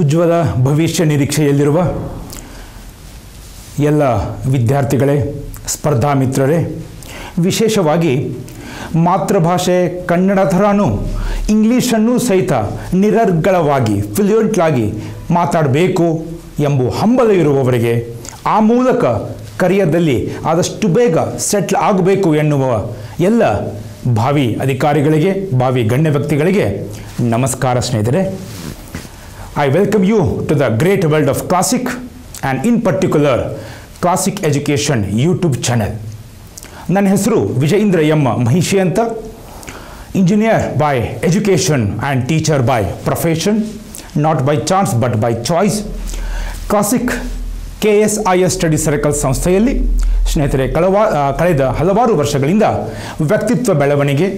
ಉಜ್ವಲ ಭವಿಷ್ಯ ನಿರೀಕ್ಷೆಯಲ್ಲಿರುವ ಎಲ್ಲ ವಿದ್ಯಾರ್ಥಿಗಳೇ, ಸ್ಪರ್ಧಾ ಮಿತ್ರರೇ, ವಿಶೇಷವಾಗಿ ಮಾತೃಭಾಷೆ ಕನ್ನಡ ಥರನೂ ಇಂಗ್ಲೀಷನ್ನು ಸಹಿತ ನಿರರ್ಗಳವಾಗಿ ಫ್ಲೂಯೆಂಟ್ಲಾಗಿ ಮಾತಾಡಬೇಕು ಎಂಬ ಹಂಬಲ ಇರುವವರಿಗೆ ಆ ಮೂಲಕ ಕರಿಯದಲ್ಲಿ ಆದಷ್ಟು ಬೇಗ ಸೆಟ್ಲ್ ಆಗಬೇಕು ಎನ್ನುವ ಎಲ್ಲ ಭಾವಿ ಅಧಿಕಾರಿಗಳಿಗೆ, ಭಾವಿ ಗಣ್ಯ ವ್ಯಕ್ತಿಗಳಿಗೆ ನಮಸ್ಕಾರ ಸ್ನೇಹಿತರೆ. I welcome you to the great world of classic and in particular classic education YouTube channel. ನನ್ನ ಹೆಸರು ವಿಜಯೇಂದ್ರ ಎಂ ಮಹಿಷಿ ಅಂತ engineer by education and teacher by profession not by chance but by choice classic K S I S study circle ಸಂಸ್ಥೆಯಲ್ಲಿ ಸ್ನೇಹಿತರೆ ಕಳವಾ ಕಳೆದ ಹಲವಾರು ವರ್ಷಗಳಿಂದ ವ್ಯಕ್ತಿತ್ವ ಬೆಳವಣಿಗೆ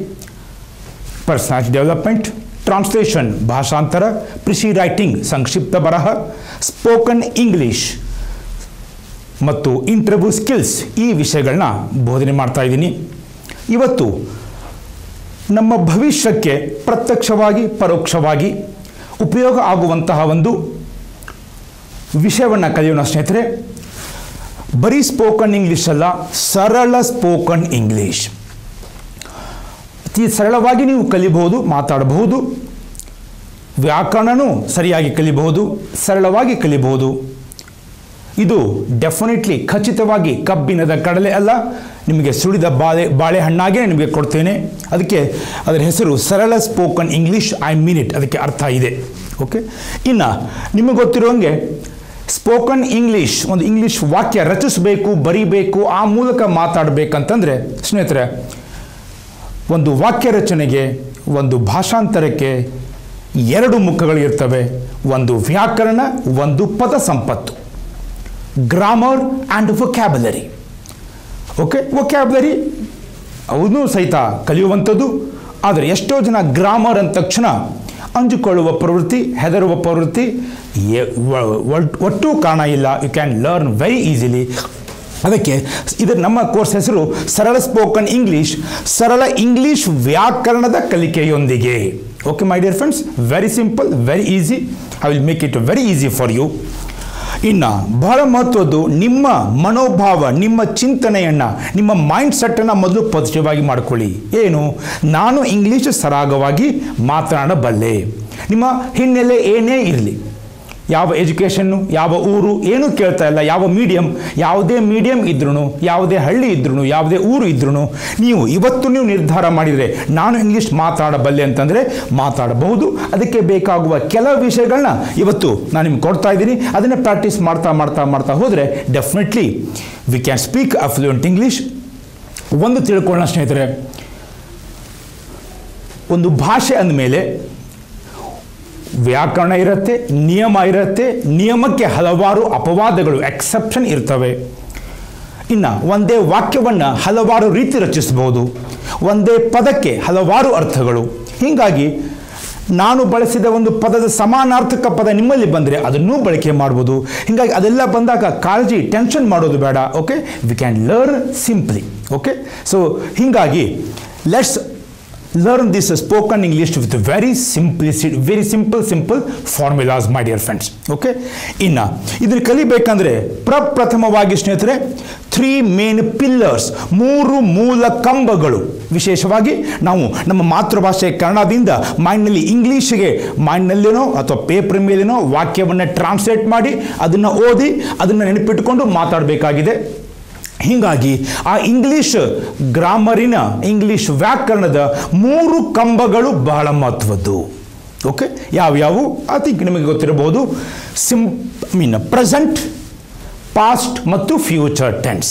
ಪರ್ಸನಾಲಿಟಿ ಡೆವಲಪ್ಮೆಂಟ್ ಟ್ರಾನ್ಸ್ಲೇಷನ್ ಭಾಷಾಂತರ ಕೃಷಿ ರೈಟಿಂಗ್ ಸಂಕ್ಷಿಪ್ತ ಬರಹ ಸ್ಪೋಕನ್ ಇಂಗ್ಲೀಷ್ ಮತ್ತು ಇಂಟರ್ವ್ಯೂ ಸ್ಕಿಲ್ಸ್ ಈ ವಿಷಯಗಳನ್ನ ಬೋಧನೆ ಮಾಡ್ತಾ ಇದ್ದೀನಿ. ಇವತ್ತು ನಮ್ಮ ಭವಿಷ್ಯಕ್ಕೆ ಪ್ರತ್ಯಕ್ಷವಾಗಿ, ಪರೋಕ್ಷವಾಗಿ ಉಪಯೋಗ ಆಗುವಂತಹ ಒಂದು ವಿಷಯವನ್ನು ಕಲಿಯೋಣ ಸ್ನೇಹಿತರೆ. ಬರೀ ಸ್ಪೋಕನ್ ಇಂಗ್ಲೀಷ್ ಅಲ್ಲ, ಸರಳ ಸ್ಪೋಕನ್ ಇಂಗ್ಲೀಷ್ ಅತಿ ಸರಳವಾಗಿ ನೀವು ಕಲಿಬಹುದು, ಮಾತಾಡಬಹುದು. ವ್ಯಾಕರಣನೂ ಸರಿಯಾಗಿ ಕಲಿಬಹುದು, ಸರಳವಾಗಿ ಕಲಿಬಹುದು. ಇದು ಡೆಫಿನೆಟ್ಲಿ ಖಚಿತವಾಗಿ ಕಬ್ಬಿನದ ಕಡಲೆ ಅಲ್ಲ. ನಿಮಗೆ ಸುಳಿದ ಬಾಳೆ ಬಾಳೆಹಣ್ಣಾಗೆ ನಿಮಗೆ ಕೊಡ್ತೇನೆ. ಅದಕ್ಕೆ ಅದರ ಹೆಸರು ಸರಳ spoken English I mean it ಅದಕ್ಕೆ ಅರ್ಥ ಇದೆ. ಓಕೆ ಇನ್ನು ನಿಮಗೆ ಗೊತ್ತಿರೋಂಗೆ ಸ್ಪೋಕನ್ ಇಂಗ್ಲೀಷ್ ಒಂದು ಇಂಗ್ಲೀಷ್ ವಾಕ್ಯ ರಚಿಸಬೇಕು, ಬರೀಬೇಕು, ಆ ಮೂಲಕ ಮಾತಾಡಬೇಕಂತಂದರೆ, ಸ್ನೇಹಿತರೆ ಒಂದು ವಾಕ್ಯ ರಚನೆಗೆ, ಒಂದು ಭಾಷಾಂತರಕ್ಕೆ ಎರಡು ಮುಖಗಳು ಇರ್ತವೆ. ಒಂದು ವ್ಯಾಕರಣ, ಒಂದು ಪದ ಸಂಪತ್ತು. Grammar and vocabulary okay vocabulary ಅವನು ಸಹಿತ ಕಲಿಯುವಂಥದ್ದು. ಆದರೆ ಎಷ್ಟೋ ಜನ ಗ್ರಾಮರ್ ಅಂದ ತಕ್ಷಣ ಅಂಜಿಕೊಳ್ಳುವ ಪ್ರವೃತ್ತಿ, ಹೆದರುವ ಪ್ರವೃತ್ತಿ ಒಟ್ಟು ಕಾರಣ ಇಲ್ಲ. You can learn very easily ಅದಕ್ಕೆ ಇದು ನಮ್ಮ ಕೋರ್ಸ್ ಹೆಸರು ಸರಳ ಸ್ಪೋಕನ್ ಇಂಗ್ಲೀಷ್ ಸರಳ ಇಂಗ್ಲೀಷ್ ವ್ಯಾಕರಣದ ಕಲಿಕೆಯೊಂದಿಗೆ. Okay my dear friends very simple very easy I will make it very easy for you ಇನ್ನು ಬಹಳ ಮಹತ್ವದ್ದು ನಿಮ್ಮ ಮನೋಭಾವ, ನಿಮ್ಮ ಚಿಂತನೆಯನ್ನು, ನಿಮ್ಮ ಮೈಂಡ್ ಸೆಟ್ಟನ್ನು ಮೊದಲು ಪಾಸಿಟಿವ್ ಆಗಿ ಮಾಡ್ಕೊಳ್ಳಿ. ಏನು? ನಾನು ಇಂಗ್ಲೀಷ್ ಸರಾಗವಾಗಿ ಮಾತನಾಡಬಲ್ಲೆ. ನಿಮ್ಮ ಹಿನ್ನೆಲೆ ಏನೇ ಇರಲಿ. ಯಾವ ಎಜುಕೇಷನ್ನು, ಯಾವ ಊರು, ಏನೂ ಕೇಳ್ತಾ ಇಲ್ಲ. ಯಾವ ಮೀಡಿಯಮ್ ಯಾವುದೇ ಮೀಡಿಯಮ್ ಇದ್ರೂ ಯಾವುದೇ ಹಳ್ಳಿ ಇದ್ರೂ ಯಾವುದೇ ಊರು ಇದ್ರೂ ನೀವು ಇವತ್ತು ನೀವು ನಿರ್ಧಾರ ಮಾಡಿದರೆ ನಾನು ಇಂಗ್ಲೀಷ್ ಮಾತಾಡಬಲ್ಲೆ ಅಂತಂದರೆ ಮಾತಾಡಬಹುದು. ಅದಕ್ಕೆ ಬೇಕಾಗುವ ಕೆಲವು ವಿಷಯಗಳನ್ನ ಇವತ್ತು ನಾನು ನಿಮ್ಗೆ ಕೊಡ್ತಾ ಇದ್ದೀನಿ. ಅದನ್ನೇ ಪ್ರಾಕ್ಟೀಸ್ ಮಾಡ್ತಾ ಮಾಡ್ತಾ ಮಾಡ್ತಾ ಹೋದರೆ definitely we can speak a fluent English ಒಂದು ತಿಳ್ಕೊಳ್ಳೋಣ ಸ್ನೇಹಿತರೆ, ಒಂದು ಭಾಷೆ ಅಂದಮೇಲೆ ವ್ಯಾಕರಣ ಇರುತ್ತೆ, ನಿಯಮ ಇರುತ್ತೆ, ನಿಯಮಕ್ಕೆ ಹಲವಾರು ಅಪವಾದಗಳು ಎಕ್ಸೆಪ್ಷನ್ ಇರ್ತವೆ. ಇನ್ನು ಒಂದೇ ವಾಕ್ಯವನ್ನು ಹಲವಾರು ರೀತಿ ರಚಿಸಬಹುದು. ಒಂದೇ ಪದಕ್ಕೆ ಹಲವಾರು ಅರ್ಥಗಳು. ಹೀಗಾಗಿ ನಾನು ಬಳಸಿದ ಒಂದು ಪದದ ಸಮಾನಾರ್ಥಕ ಪದ ನಿಮ್ಮಲ್ಲಿ ಬಂದರೆ ಅದನ್ನೂ ಬಳಕೆ ಮಾಡ್ಬೋದು. ಹೀಗಾಗಿ ಅದೆಲ್ಲ ಬಂದಾಗ ಕಾಳಜಿ ಟೆನ್ಷನ್ ಮಾಡೋದು ಬೇಡ okay we can learn simply okay so ಹೀಗಾಗಿ let's learn this spoken English with very simplicity very simple simple formulas my dear friends okay ಇನ್ನು, ಇದನ್ನು ಕಲಿಬೇಕಂದ್ರೆ ಪ್ರಪ್ರಥಮವಾಗಿ ಸ್ನೇಹಿತರೆ ತ್ರೀ ಮೇನ್ ಪಿಲ್ಲರ್ಸ್ ಮೂರು ಮೂಲ ಕಂಬಗಳು. ವಿಶೇಷವಾಗಿ ನಾವು ನಮ್ಮ ಮಾತೃಭಾಷೆ ಕನ್ನಡದಿಂದ ಮೈಂಡ್ನಲ್ಲಿ ಇಂಗ್ಲೀಷಿಗೆ ಮೈಂಡ್ನಲ್ಲೇನೋ ಅಥವಾ ಪೇಪರ್ ಮೇಲೇನೋ ವಾಕ್ಯವನ್ನು ಟ್ರಾನ್ಸ್ಲೇಟ್ ಮಾಡಿ, ಅದನ್ನು ಓದಿ, ಅದನ್ನು ನೆನಪಿಟ್ಟುಕೊಂಡು ಮಾತಾಡಬೇಕಾಗಿದೆ. ಹೀಗಾಗಿ ಆ ಇಂಗ್ಲೀಷ್ ಗ್ರಾಮರಿನ ಇಂಗ್ಲೀಷ್ ವ್ಯಾಕರಣದ ಮೂರು ಕಂಬಗಳು ಬಹಳ ಮಹತ್ವದ್ದು. ಓಕೆ ಯಾವ್ಯಾವು ಐ ನಿಮಗೆ ಗೊತ್ತಿರಬಹುದು. ಸಿಂ ಮೀನ್ ಪ್ರೆಸೆಂಟ್ ಪಾಸ್ಟ್ ಮತ್ತು ಫ್ಯೂಚರ್ ಟೆನ್ಸ್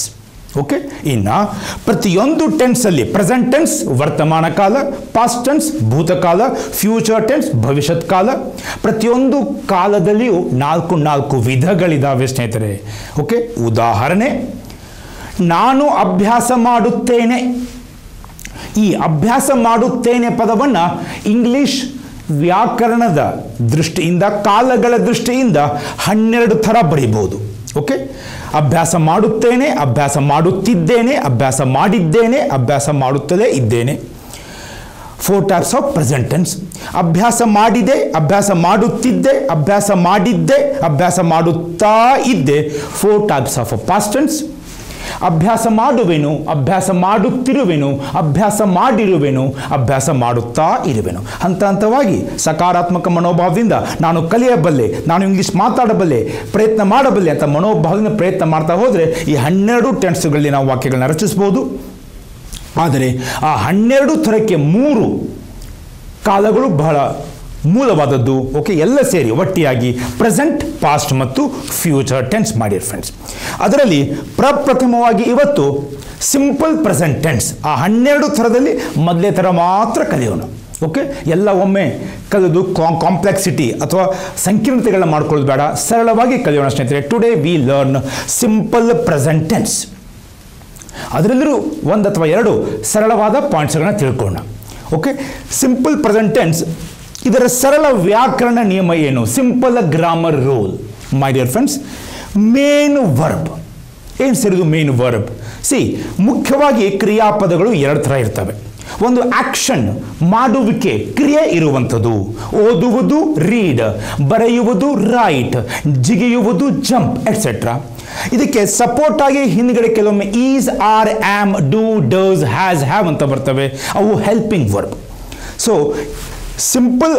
ಓಕೆ ಇನ್ನು ಪ್ರತಿಯೊಂದು ಟೆನ್ಸಲ್ಲಿ ಪ್ರೆಸೆಂಟ್ ಟೆನ್ಸ್ ವರ್ತಮಾನ ಕಾಲ ಪಾಸ್ಟ್ ಟೆನ್ಸ್ ಭೂತಕಾಲ ಫ್ಯೂಚರ್ ಟೆನ್ಸ್ ಭವಿಷ್ಯತ್ ಕಾಲ, ಪ್ರತಿಯೊಂದು ಕಾಲದಲ್ಲಿಯೂ ನಾಲ್ಕು ನಾಲ್ಕು ವಿಧಗಳಿದ್ದಾವೆ ಸ್ನೇಹಿತರೆ. ಓಕೆ ಉದಾಹರಣೆ ನಾನು ಅಭ್ಯಾಸ ಮಾಡುತ್ತೇನೆ. ಈ ಅಭ್ಯಾಸ ಮಾಡುತ್ತೇನೆ ಪದವನ್ನು ಇಂಗ್ಲಿಷ್ ವ್ಯಾಕರಣದ ದೃಷ್ಟಿಯಿಂದ, ಕಾಲಗಳ ದೃಷ್ಟಿಯಿಂದ ಹನ್ನೆರಡು ಥರ ಬರೀಬೋದು. ಓಕೆ? ಅಭ್ಯಾಸ ಮಾಡುತ್ತೇನೆ, ಅಭ್ಯಾಸ ಮಾಡುತ್ತಿದ್ದೇನೆ, ಅಭ್ಯಾಸ ಮಾಡಿದ್ದೇನೆ, ಅಭ್ಯಾಸ ಮಾಡುತ್ತಲೇ ಇದ್ದೇನೆ. ಫೋರ್ ಟೈಪ್ಸ್ ಆಫ್ ಪ್ರೆಸೆಂಟೆನ್ಸ್ ಅಭ್ಯಾಸ ಮಾಡಿದೆ, ಅಭ್ಯಾಸ ಮಾಡುತ್ತಿದ್ದೆ, ಅಭ್ಯಾಸ ಮಾಡಿದ್ದೆ, ಅಭ್ಯಾಸ ಮಾಡುತ್ತಾ ಇದ್ದೆ. Four types of past tense ಅಭ್ಯಾಸ ಮಾಡುವೆನು, ಅಭ್ಯಾಸ ಮಾಡುತ್ತಿರುವೆನು, ಅಭ್ಯಾಸ ಮಾಡಿರುವೆನು, ಅಭ್ಯಾಸ ಮಾಡುತ್ತಾ ಇರುವೆನು. ಹಂತ ಹಂತವಾಗಿ ಸಕಾರಾತ್ಮಕ ಮನೋಭಾವದಿಂದ ನಾನು ಕಲಿಯಬಲ್ಲೆ, ನಾನು ಇಂಗ್ಲೀಷ್ ಮಾತಾಡಬಲ್ಲೆ, ಪ್ರಯತ್ನ ಮಾಡಬಲ್ಲೆ ಅಂತ ಮನೋಭಾವದಿಂದ ಪ್ರಯತ್ನ ಮಾಡ್ತಾ ಹೋದರೆ ಈ ಹನ್ನೆರಡು ಟೆನ್ಸ್ಗಳಲ್ಲಿ ನಾವು ವಾಕ್ಯಗಳನ್ನ ರಚಿಸ್ಬೋದು ಆದರೆ ಆ ಹನ್ನೆರಡು ಥರಕ್ಕೆ ಮೂರು ಕಾಲಗಳು ಬಹಳ ಮೂಲವಾದದ್ದು. ಓಕೆ ಎಲ್ಲ ಸೇರಿ ಒಟ್ಟಿಯಾಗಿ ಪ್ರೆಸೆಂಟ್ ಪಾಸ್ಟ್ ಮತ್ತು future tense my dear friends ಅದರಲ್ಲಿ ಪ್ರಪ್ರಥಮವಾಗಿ ಇವತ್ತು ಸಿಂಪಲ್ ಪ್ರೆಸೆಂಟ್ ಟೆನ್ಸ್ ಆ ಹನ್ನೆರಡು ಥರದಲ್ಲಿ ಮೊದಲೇ ಥರ ಮಾತ್ರ ಕಲಿಯೋಣ. ಓಕೆ ಎಲ್ಲ ಒಮ್ಮೆ ಕಲಿದು ಕಾಂಪ್ಲೆಕ್ಸಿಟಿ ಅಥವಾ ಸಂಕೀರ್ಣತೆಗಳನ್ನ ಮಾಡ್ಕೊಳ್ಳೋದು ಬೇಡ. ಸರಳವಾಗಿ ಕಲಿಯೋಣ ಸ್ನೇಹಿತರೆ. Today we learn simple present tense ಅದರಲ್ಲೂ ಒಂದು ಅಥವಾ ಎರಡು ಸರಳವಾದ ಪಾಯಿಂಟ್ಸ್ಗಳನ್ನ ತಿಳ್ಕೊಳ್ಳೋಣ. ಓಕೆ ಸಿಂಪಲ್ ಪ್ರೆಸೆಂಟ್ ಟೆನ್ಸ್ ಇದರ ಸರಳ ವ್ಯಾಕರಣ ನಿಯಮ ಏನು? Simple grammar rule my dear friends main verb ಏನು ಸರಿದು ಮೇನ್ ವರ್ಬ್ ಸಿ ಮುಖ್ಯವಾಗಿ ಕ್ರಿಯಾಪದಗಳು ಎರಡು ಥರ ಇರ್ತವೆ. ಒಂದು ಆಕ್ಷನ್ ಮಾಡುವಿಕೆ, ಕ್ರಿಯೆ ಇರುವಂಥದ್ದು. ಓದುವುದು ರೀಡ್ ಬರೆಯುವುದು ರೈಟ್ ಜಿಗಿಯುವುದು ಜಂಪ್ ಎಟ್ಸೆಟ್ರಾ ಇದಕ್ಕೆ ಸಪೋರ್ಟ್ ಆಗಿ ಹಿಂದ್ಗಡೆ ಕೆಲವೊಮ್ಮೆ is are am do does has have ಅಂತ ಬರ್ತವೆ. ಅವು helping verb so simple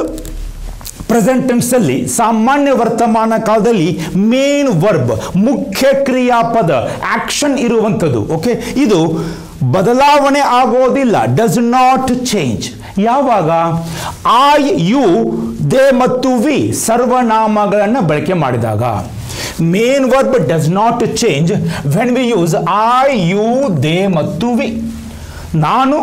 present ಟೆನ್ಸಲ್ಲಿ ಸಾಮಾನ್ಯ ವರ್ತಮಾನ ಕಾಲದಲ್ಲಿ ಮೇನ್ ವರ್ಬ್ ಮುಖ್ಯ ಕ್ರಿಯಾಪದ ಆಕ್ಷನ್ ಇರುವಂಥದ್ದು ಓಕೆ ಇದು ಬದಲಾವಣೆ ಆಗೋದಿಲ್ಲ ಡಸ್ ನಾಟ್ ಚೇಂಜ್ ಯಾವಾಗ? ಐ ಯು ದೇ ಮತ್ತು ವಿ ಸರ್ವನಾಮಗಳನ್ನು ಬಳಕೆ ಮಾಡಿದಾಗ. Main verb does not change when we use I you they ಮತ್ತು ವಿ ನಾನು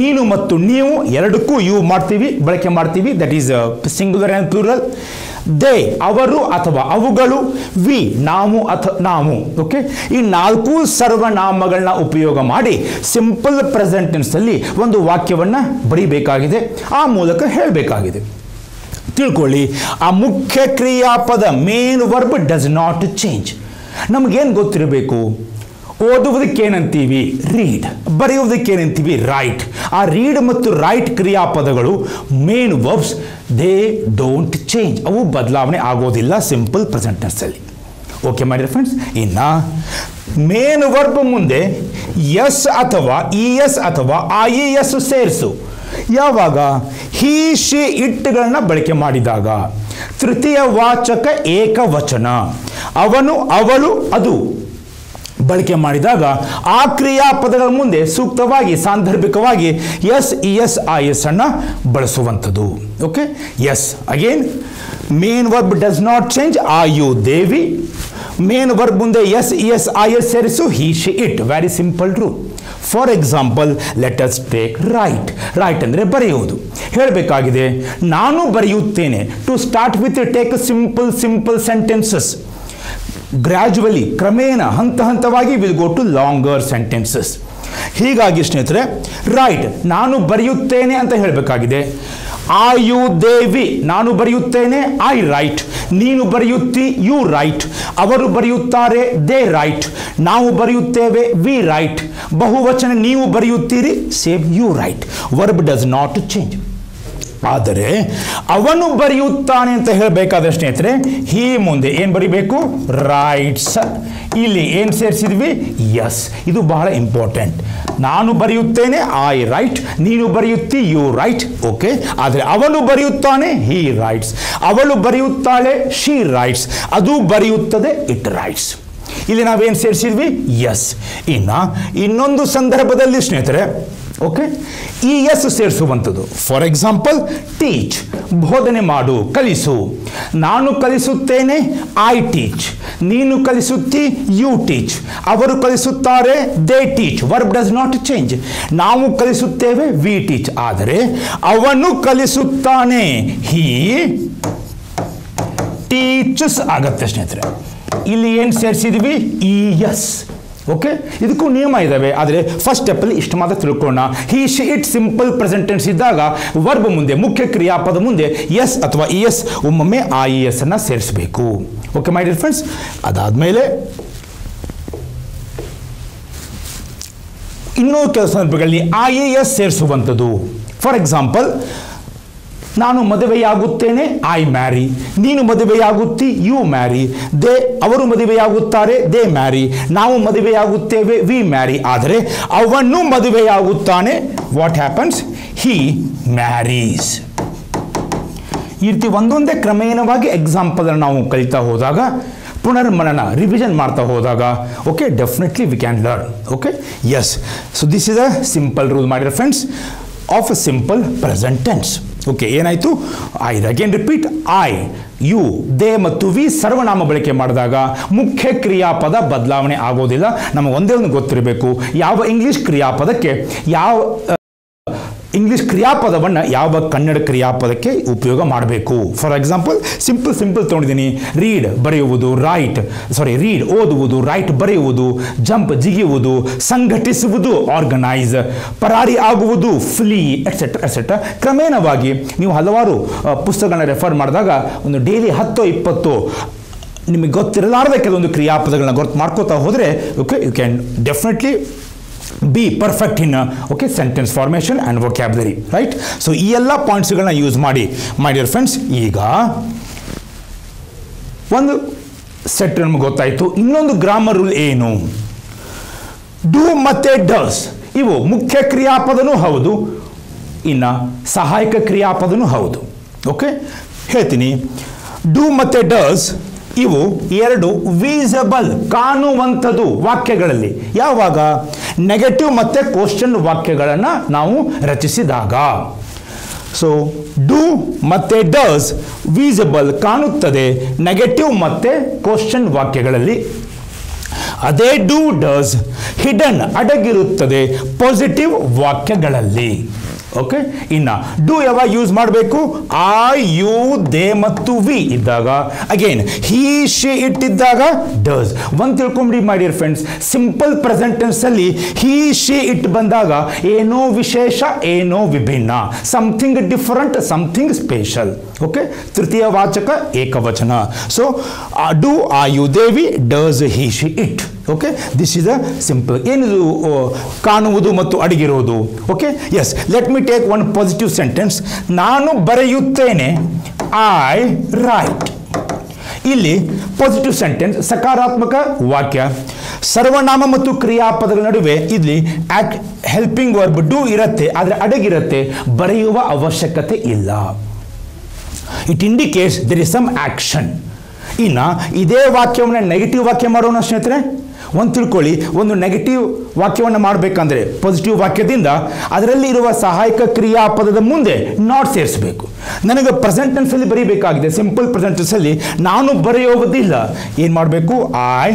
ನೀನು ಮತ್ತು ನೀವು ಎರಡಕ್ಕೂ ಯೂ ಮಾಡ್ತೀವಿ, ಬಳಕೆ ಮಾಡ್ತೀವಿ. That is singular and plural they ಅವರು ಅಥವಾ ಅವುಗಳು ವಿ ನಾವು ಅಥ, ನಾವು. ಓಕೆ ಈ ನಾಲ್ಕು ಸರ್ವನಾಮಗಳನ್ನ ಉಪಯೋಗ ಮಾಡಿ ಸಿಂಪಲ್ ಪ್ರೆಸೆಂಟೆನ್ಸಲ್ಲಿ ಒಂದು ವಾಕ್ಯವನ್ನು ಬರೀಬೇಕಾಗಿದೆ, ಆ ಮೂಲಕ ಹೇಳಬೇಕಾಗಿದೆ. ತಿಳ್ಕೊಳ್ಳಿ, ಆ ಮುಖ್ಯ ಕ್ರಿಯಾಪದ main verb does not change ನಮಗೇನು ಗೊತ್ತಿರಬೇಕು? ಓದುವುದಕ್ಕೆ ಏನಂತೀವಿ ರೀಡ್ ಬರೆಯುವುದಕ್ಕೇನಂತೀವಿ? ರೈಟ್ ಆ ರೀಡ್ ಮತ್ತು ರೈಟ್ ಕ್ರಿಯಾಪದಗಳು main verbs they don't change ಅವು ಬದಲಾವಣೆ ಆಗೋದಿಲ್ಲ ಸಿಂಪಲ್ ಪ್ರೆಸೆಂಟೆನ್ಸಲ್ಲಿ ಓಕೆ ಮಾಡಿರಿ ಫ್ರೆಂಡ್ಸ್ ಇನ್ನು ಮೇನ್ ವರ್ಬ್ ಮುಂದೆ ಎಸ್ ಅಥವಾ ಇ ಎಸ್ ಅಥವಾ ಆ ಇ ಎಸ್ ಸೇರಿಸು. ಯಾವಾಗ? ಹಿ ಶಿ ಇಟ್ಗಳನ್ನ ಬಳಕೆ ಮಾಡಿದಾಗ. ತೃತೀಯ ವಾಚಕ ಏಕವಚನ. ಅವನು, ಅವಳು, ಅದು. ಬಳಕೆ ಮಾಡಿದಾಗ ಆ ಕ್ರಿಯಾಪದಗಳ ಮುಂದೆ ಸೂಕ್ತವಾಗಿ, ಸಾಂದರ್ಭಿಕವಾಗಿ S E S I S ಅನ್ನು ಬಳಸುವಂಥದ್ದು. Okay yes again main verb does not change I you they we? Main verb ಮುಂದೆ S E S I S ಸೇರಿಸು. He she it very simple rule for example let us take write write ಅಂದರೆ ಬರೆಯುವುದು. ಹೇಳಬೇಕಾಗಿದೆ, ನಾನು ಬರೆಯುತ್ತೇನೆ. To start with take simple simple sentences gradually ಕ್ರಮೇಣ ಹಂತ ಹಂತವಾಗಿ will go to longer sentences ಹೀಗಾಗಿ ಸ್ನೇಹಿತರೆ ರೈಟ್ ನಾನು ಬರೆಯುತ್ತೇನೆ ಅಂತ ಹೇಳಬೇಕಾಗಿದೆ. ಆಯು ದೇವಿ? ನಾನು ಬರೆಯುತ್ತೇನೆ ಐ ರೈಟ್ ನೀನು ಬರೆಯುತ್ತಿ ಯು ರೈಟ್ ಅವರು ಬರೆಯುತ್ತಾರೆ ದೇ ರೈಟ್ ನಾವು ಬರೆಯುತ್ತೇವೆ ವಿ ರೈಟ್ ಬಹುವಚನ ನೀವು ಬರೆಯುತ್ತೀರಿ same you write verb does not change ಆದರೆ ಅವನು ಬರೆಯುತ್ತಾನೆ ಅಂತ ಹೇಳಬೇಕಾದ್ರೆ ಸ್ನೇಹಿತರೆ, ಹೀ ಮುಂದೆ ಏನು ಬರೀಬೇಕು? ರೈಟ್ಸ್ ಇಲ್ಲಿ ಏನು ಸೇರಿಸಿದ್ವಿ? ಎಸ್ ಇದು ಬಹಳ ಇಂಪಾರ್ಟೆಂಟ್ ನಾನು ಬರೆಯುತ್ತೇನೆ ಐ ರೈಟ್ ನೀನು ಬರೆಯುತ್ತಿ ಯು ರೈಟ್ ಓಕೆ ಆದರೆ ಅವನು ಬರೆಯುತ್ತಾನೆ ಹೀ ರೈಟ್ಸ್ ಅವಳು ಬರೆಯುತ್ತಾಳೆ ಶಿ ರೈಟ್ಸ್ ಅದು ಬರೆಯುತ್ತದೆ ಇಟ್ ರೈಟ್ಸ್ ಇಲ್ಲಿ ನಾವೇನು ಸೇರಿಸಿದ್ವಿ? ಎಸ್ ಇನ್ನು ಇನ್ನೊಂದು ಸಂದರ್ಭದಲ್ಲಿ ಸ್ನೇಹಿತರೆ ಓಕೆ ಈ ಎಸ್ ಸೇರಿಸುವಂಥದ್ದು. ಫಾರ್ ಎಕ್ಸಾಂಪಲ್ ಟೀಚ್ ಬೋಧನೆ ಮಾಡು, ಕಲಿಸು. ನಾನು ಕಲಿಸುತ್ತೇನೆ ಐ ಟೀಚ್ ನೀನು ಕಲಿಸುತ್ತಿ ಯು ಟೀಚ್ ಅವರು ಕಲಿಸುತ್ತಾರೆ they teach verb does not change ನಾವು ಕಲಿಸುತ್ತೇವೆ ವಿ ಟೀಚ್ ಆದರೆ ಅವನು ಕಲಿಸುತ್ತಾನೆ ಹೀ ಟೀಚಸ್ ಆಗತ್ತೆ ಸ್ನೇಹಿತರೆ. ಇಲ್ಲಿ ಏನು ಸೇರಿಸಿದ್ವಿ? ಇ ಎಸ್ ಓಕೆ ಇದಕ್ಕೂ ನಿಯಮ ಇದ್ದಾವೆ ಆದರೆ ಫಸ್ಟ್ ಸ್ಟೆಪ್ಪಲ್ಲಿ ಇಷ್ಟು ಮಾತ್ರ ತಿಳ್ಕೊಳ್ಳೋಣ. He she it simple present tense ಇದ್ದಾಗ ವರ್ಬ್ ಮುಂದೆ, ಮುಖ್ಯ ಕ್ರಿಯಾಪದ ಮುಂದೆ ಎಸ್ ಅಥವಾ ಇ ಎಸ್ ಒಮ್ಮೊಮ್ಮೆ ಆ ಇ ಎಸ್ ಅನ್ನು ಸೇರಿಸಬೇಕು. ಓಕೆ ಮೈ ಡಿಯರ್ ಫ್ರೆಂಡ್ಸ್ ಅದಾದಮೇಲೆ ಇನ್ನೂ ಕೆಲವು ಸಂದರ್ಭಗಳಲ್ಲಿ ಐ ಎ ಎಸ್ ಸೇರಿಸುವಂಥದ್ದು. ಫಾರ್ ಎಕ್ಸಾಂಪಲ್ ನಾನು ಮದುವೆಯಾಗುತ್ತೇನೆ ಐ ಮ್ಯಾರಿ ನೀನು ಮದುವೆಯಾಗುತ್ತಿ ಯು ಮ್ಯಾರಿ ದೇ, ಅವರು ಮದುವೆಯಾಗುತ್ತಾರೆ ದೇ ಮ್ಯಾರಿ ನಾವು ಮದುವೆಯಾಗುತ್ತೇವೆ ವಿ ಮ್ಯಾರಿ ಆದರೆ ಅವನು ಮದುವೆಯಾಗುತ್ತಾನೆ ವಾಟ್ ಹ್ಯಾಪನ್ಸ್ ಹಿ ಮ್ಯಾರೀಸ್ ಈ ರೀತಿ ಒಂದೊಂದೇ ಕ್ರಮೇಣವಾಗಿ ಎಕ್ಸಾಂಪಲ್ ನಾವು ಕಲಿತಾ ಹೋದಾಗ, ಪುನರ್ಮನನ ರಿವಿಷನ್ ಮಾಡ್ತಾ ಹೋದಾಗ okay definitely we can learn okay yes so this is a simple rule my dear friends of a simple present tense okay, ಏನಾಯಿತು? I again repeat I you they ಮತ್ತು ವಿ ಸರ್ವನಾಮ ಬಳಕೆ ಮಾಡಿದಾಗ ಮುಖ್ಯ ಕ್ರಿಯಾಪದ ಬದಲಾವಣೆ ಆಗೋದಿಲ್ಲ. ನಮಗೆ ಒಂದೇ ಒಂದು ಗೊತ್ತಿರಬೇಕು. ಯಾವ ಇಂಗ್ಲೀಷ್ ಕ್ರಿಯಾಪದಕ್ಕೆ? ಯಾವ ಇಂಗ್ಲಿಷ್ ಕ್ರಿಯಾಪದವನ್ನು ಯಾವ ಕನ್ನಡ ಕ್ರಿಯಾಪದಕ್ಕೆ ಉಪಯೋಗ ಮಾಡಬೇಕು? ಫಾರ್ ಎಕ್ಸಾಂಪಲ್ ಸಿಂಪಲ್ ಸಿಂಪಲ್ ತೊಗೊಂಡಿದ್ದೀನಿ. ರೀಡ್ ಬರೆಯುವುದು ರೈಟ್ ಸಾರಿ ರೀಡ್ ಓದುವುದು ರೈಟ್ ಬರೆಯುವುದು ಜಂಪ್ ಜಿಗಿಯುವುದು, ಸಂಘಟಿಸುವುದು ಆರ್ಗನೈಸ್ ಪರಾರಿ ಆಗುವುದು ಫ್ಲೀ ಎಟ್ಸೆಟ್ರಾ ಎಟ್ಸೆಟ್ರಾ ಕ್ರಮೇಣವಾಗಿ ನೀವು ಹಲವಾರು ಪುಸ್ತಕಗಳನ್ನ ರೆಫರ್ ಮಾಡಿದಾಗ ಒಂದು ಡೈಲಿ ಹತ್ತು, ಇಪ್ಪತ್ತು, ನಿಮಗೆ ಗೊತ್ತಿರಲಾರದ ಕೆಲವೊಂದು ಕ್ರಿಯಾಪದಗಳನ್ನ ಗೊತ್ತು ಮಾಡ್ಕೋತಾ ಹೋದರೆ okay you can definitely be perfect in okay sentence formation and vocabulary right so ಈ ಎಲ್ಲ ಪಾಯಿಂಟ್ಸ್ಗಳನ್ನ ಯೂಸ್ ಮಾಡಿ ಮೈ ಡಿಯರ್ ಫ್ರೆಂಡ್ಸ್ ಈಗ ಒಂದು ಸೆಟ್ ನಮ್ಗೆ ಗೊತ್ತಾಯಿತು. ಇನ್ನೊಂದು ಗ್ರಾಮರ್ ರೂಲ್ ಏನು? ಡೂ ಮತ್ತೆ ಡಸ್ ಇವು ಮುಖ್ಯ ಕ್ರಿಯಾಪದನೂ ಹೌದು, ಇನ್ನು ಸಹಾಯಕ ಕ್ರಿಯಾಪದನೂ ಹೌದು ಓಕೆ ಹೇಳ್ತೀನಿ. ಡೂ ಮತ್ತೆ ಡಸ್ ಇವು ಎರಡು ವೀಸಬಲ್ ಕಾಣುವಂಥದ್ದು ವಾಕ್ಯಗಳಲ್ಲಿ. ಯಾವಾಗ? ನೆಗೆಟಿವ್ ಮತ್ತು ಕ್ವಶನ್ ವಾಕ್ಯಗಳನ್ನು ನಾವು ರಚಿಸಿದಾಗ. ಸೊ ಡೂ ಮತ್ತು ಡಸ್ ವೀಸಬಲ್ ಕಾಣುತ್ತದೆ ನೆಗೆಟಿವ್ ಮತ್ತು ಕ್ವಶನ್ ವಾಕ್ಯಗಳಲ್ಲಿ. ಅದೇ ಡೂ ಡಸ್ ಹಿಡನ್ ಅಡಗಿರುತ್ತದೆ ಪಾಸಿಟಿವ್ ವಾಕ್ಯಗಳಲ್ಲಿ. ಓಕೆ ಇನ್ನು ಡು ಯಾವಾಗ ಯೂಸ್ ಮಾಡಬೇಕು? ಆ ಯು ದೇ ಮತ್ತು ವಿ ಇದ್ದಾಗ. ಅಗೇನ್ ಹೀ ಶಿ ಇಟ್ ಇದ್ದಾಗ ಡಸ್ ಒಂದು ತಿಳ್ಕೊಂಬಿಡಿ ಮಾಡಿರ್ ಫ್ರೆಂಡ್ಸ್ ಸಿಂಪಲ್ ಪ್ರೆಸೆಂಟೆನ್ಸಲ್ಲಿ ಹೀ ಶಿ ಇಟ್ ಬಂದಾಗ ಏನೋ ವಿಶೇಷ, ಏನೋ ವಿಭಿನ್ನ. Something different something special okay ತೃತೀಯ ವಾಚಕ ಏಕವಚನ. So do I you they we does he she it okay this is a simple ಏನಿದು ಕಾಣುವುದು ಮತ್ತು ಅಡಗಿರೋದು okay yes let me take one positive sentence ನಾನು ಬರೆಯುತ್ತೇನೆ ಐ ರೈಟ್ ಇಲ್ಲಿ ಪಾಸಿಟಿವ್ ಸೆಂಟೆನ್ಸ್ ಸಕಾರಾತ್ಮಕ ವಾಕ್ಯ. ಸರ್ವನಾಮ ಮತ್ತು ಕ್ರಿಯಾಪದಗಳ ನಡುವೆ ಇಲ್ಲಿ ಆ್ಯಟ್ ಹೆಲ್ಪಿಂಗ್ ವರ್ಬ್ ಡೂ ಇರುತ್ತೆ, ಆದರೆ ಅಡಗಿರುತ್ತೆ, ಬರೆಯುವ ಅವಶ್ಯಕತೆ ಇಲ್ಲ. It indicates there is some action ಇನ್ನು ಇದೇ ವಾಕ್ಯವನ್ನು ನೆಗೆಟಿವ್ ವಾಕ್ಯ ಮಾಡೋಣ ಸ್ನೇಹಿತರೆ. ಒಂದು ತಿಳ್ಕೊಳ್ಳಿ, ಒಂದು ನೆಗೆಟಿವ್ ವಾಕ್ಯವನ್ನು ಮಾಡಬೇಕಂದ್ರೆ ಪಾಸಿಟಿವ್ ವಾಕ್ಯದಿಂದ ಅದರಲ್ಲಿ ಇರುವ ಸಹಾಯಕ ಕ್ರಿಯಾಪದದ ಮುಂದೆ ನಾಟ್ ಸೇರಿಸಬೇಕು. ನನಗೆ ಪ್ರೆಸೆಂಟ್ ಟೆನ್ಸಲ್ಲಿ ಬರೀಬೇಕಾಗಿದೆ ಸಿಂಪಲ್ ಪ್ರೆಸೆಂಟ್ ಟೆನ್ಸಲ್ಲಿ ನಾನು ಬರೆಯೋದಿಲ್ಲ. ಏನು ಮಾಡಬೇಕು? ಐ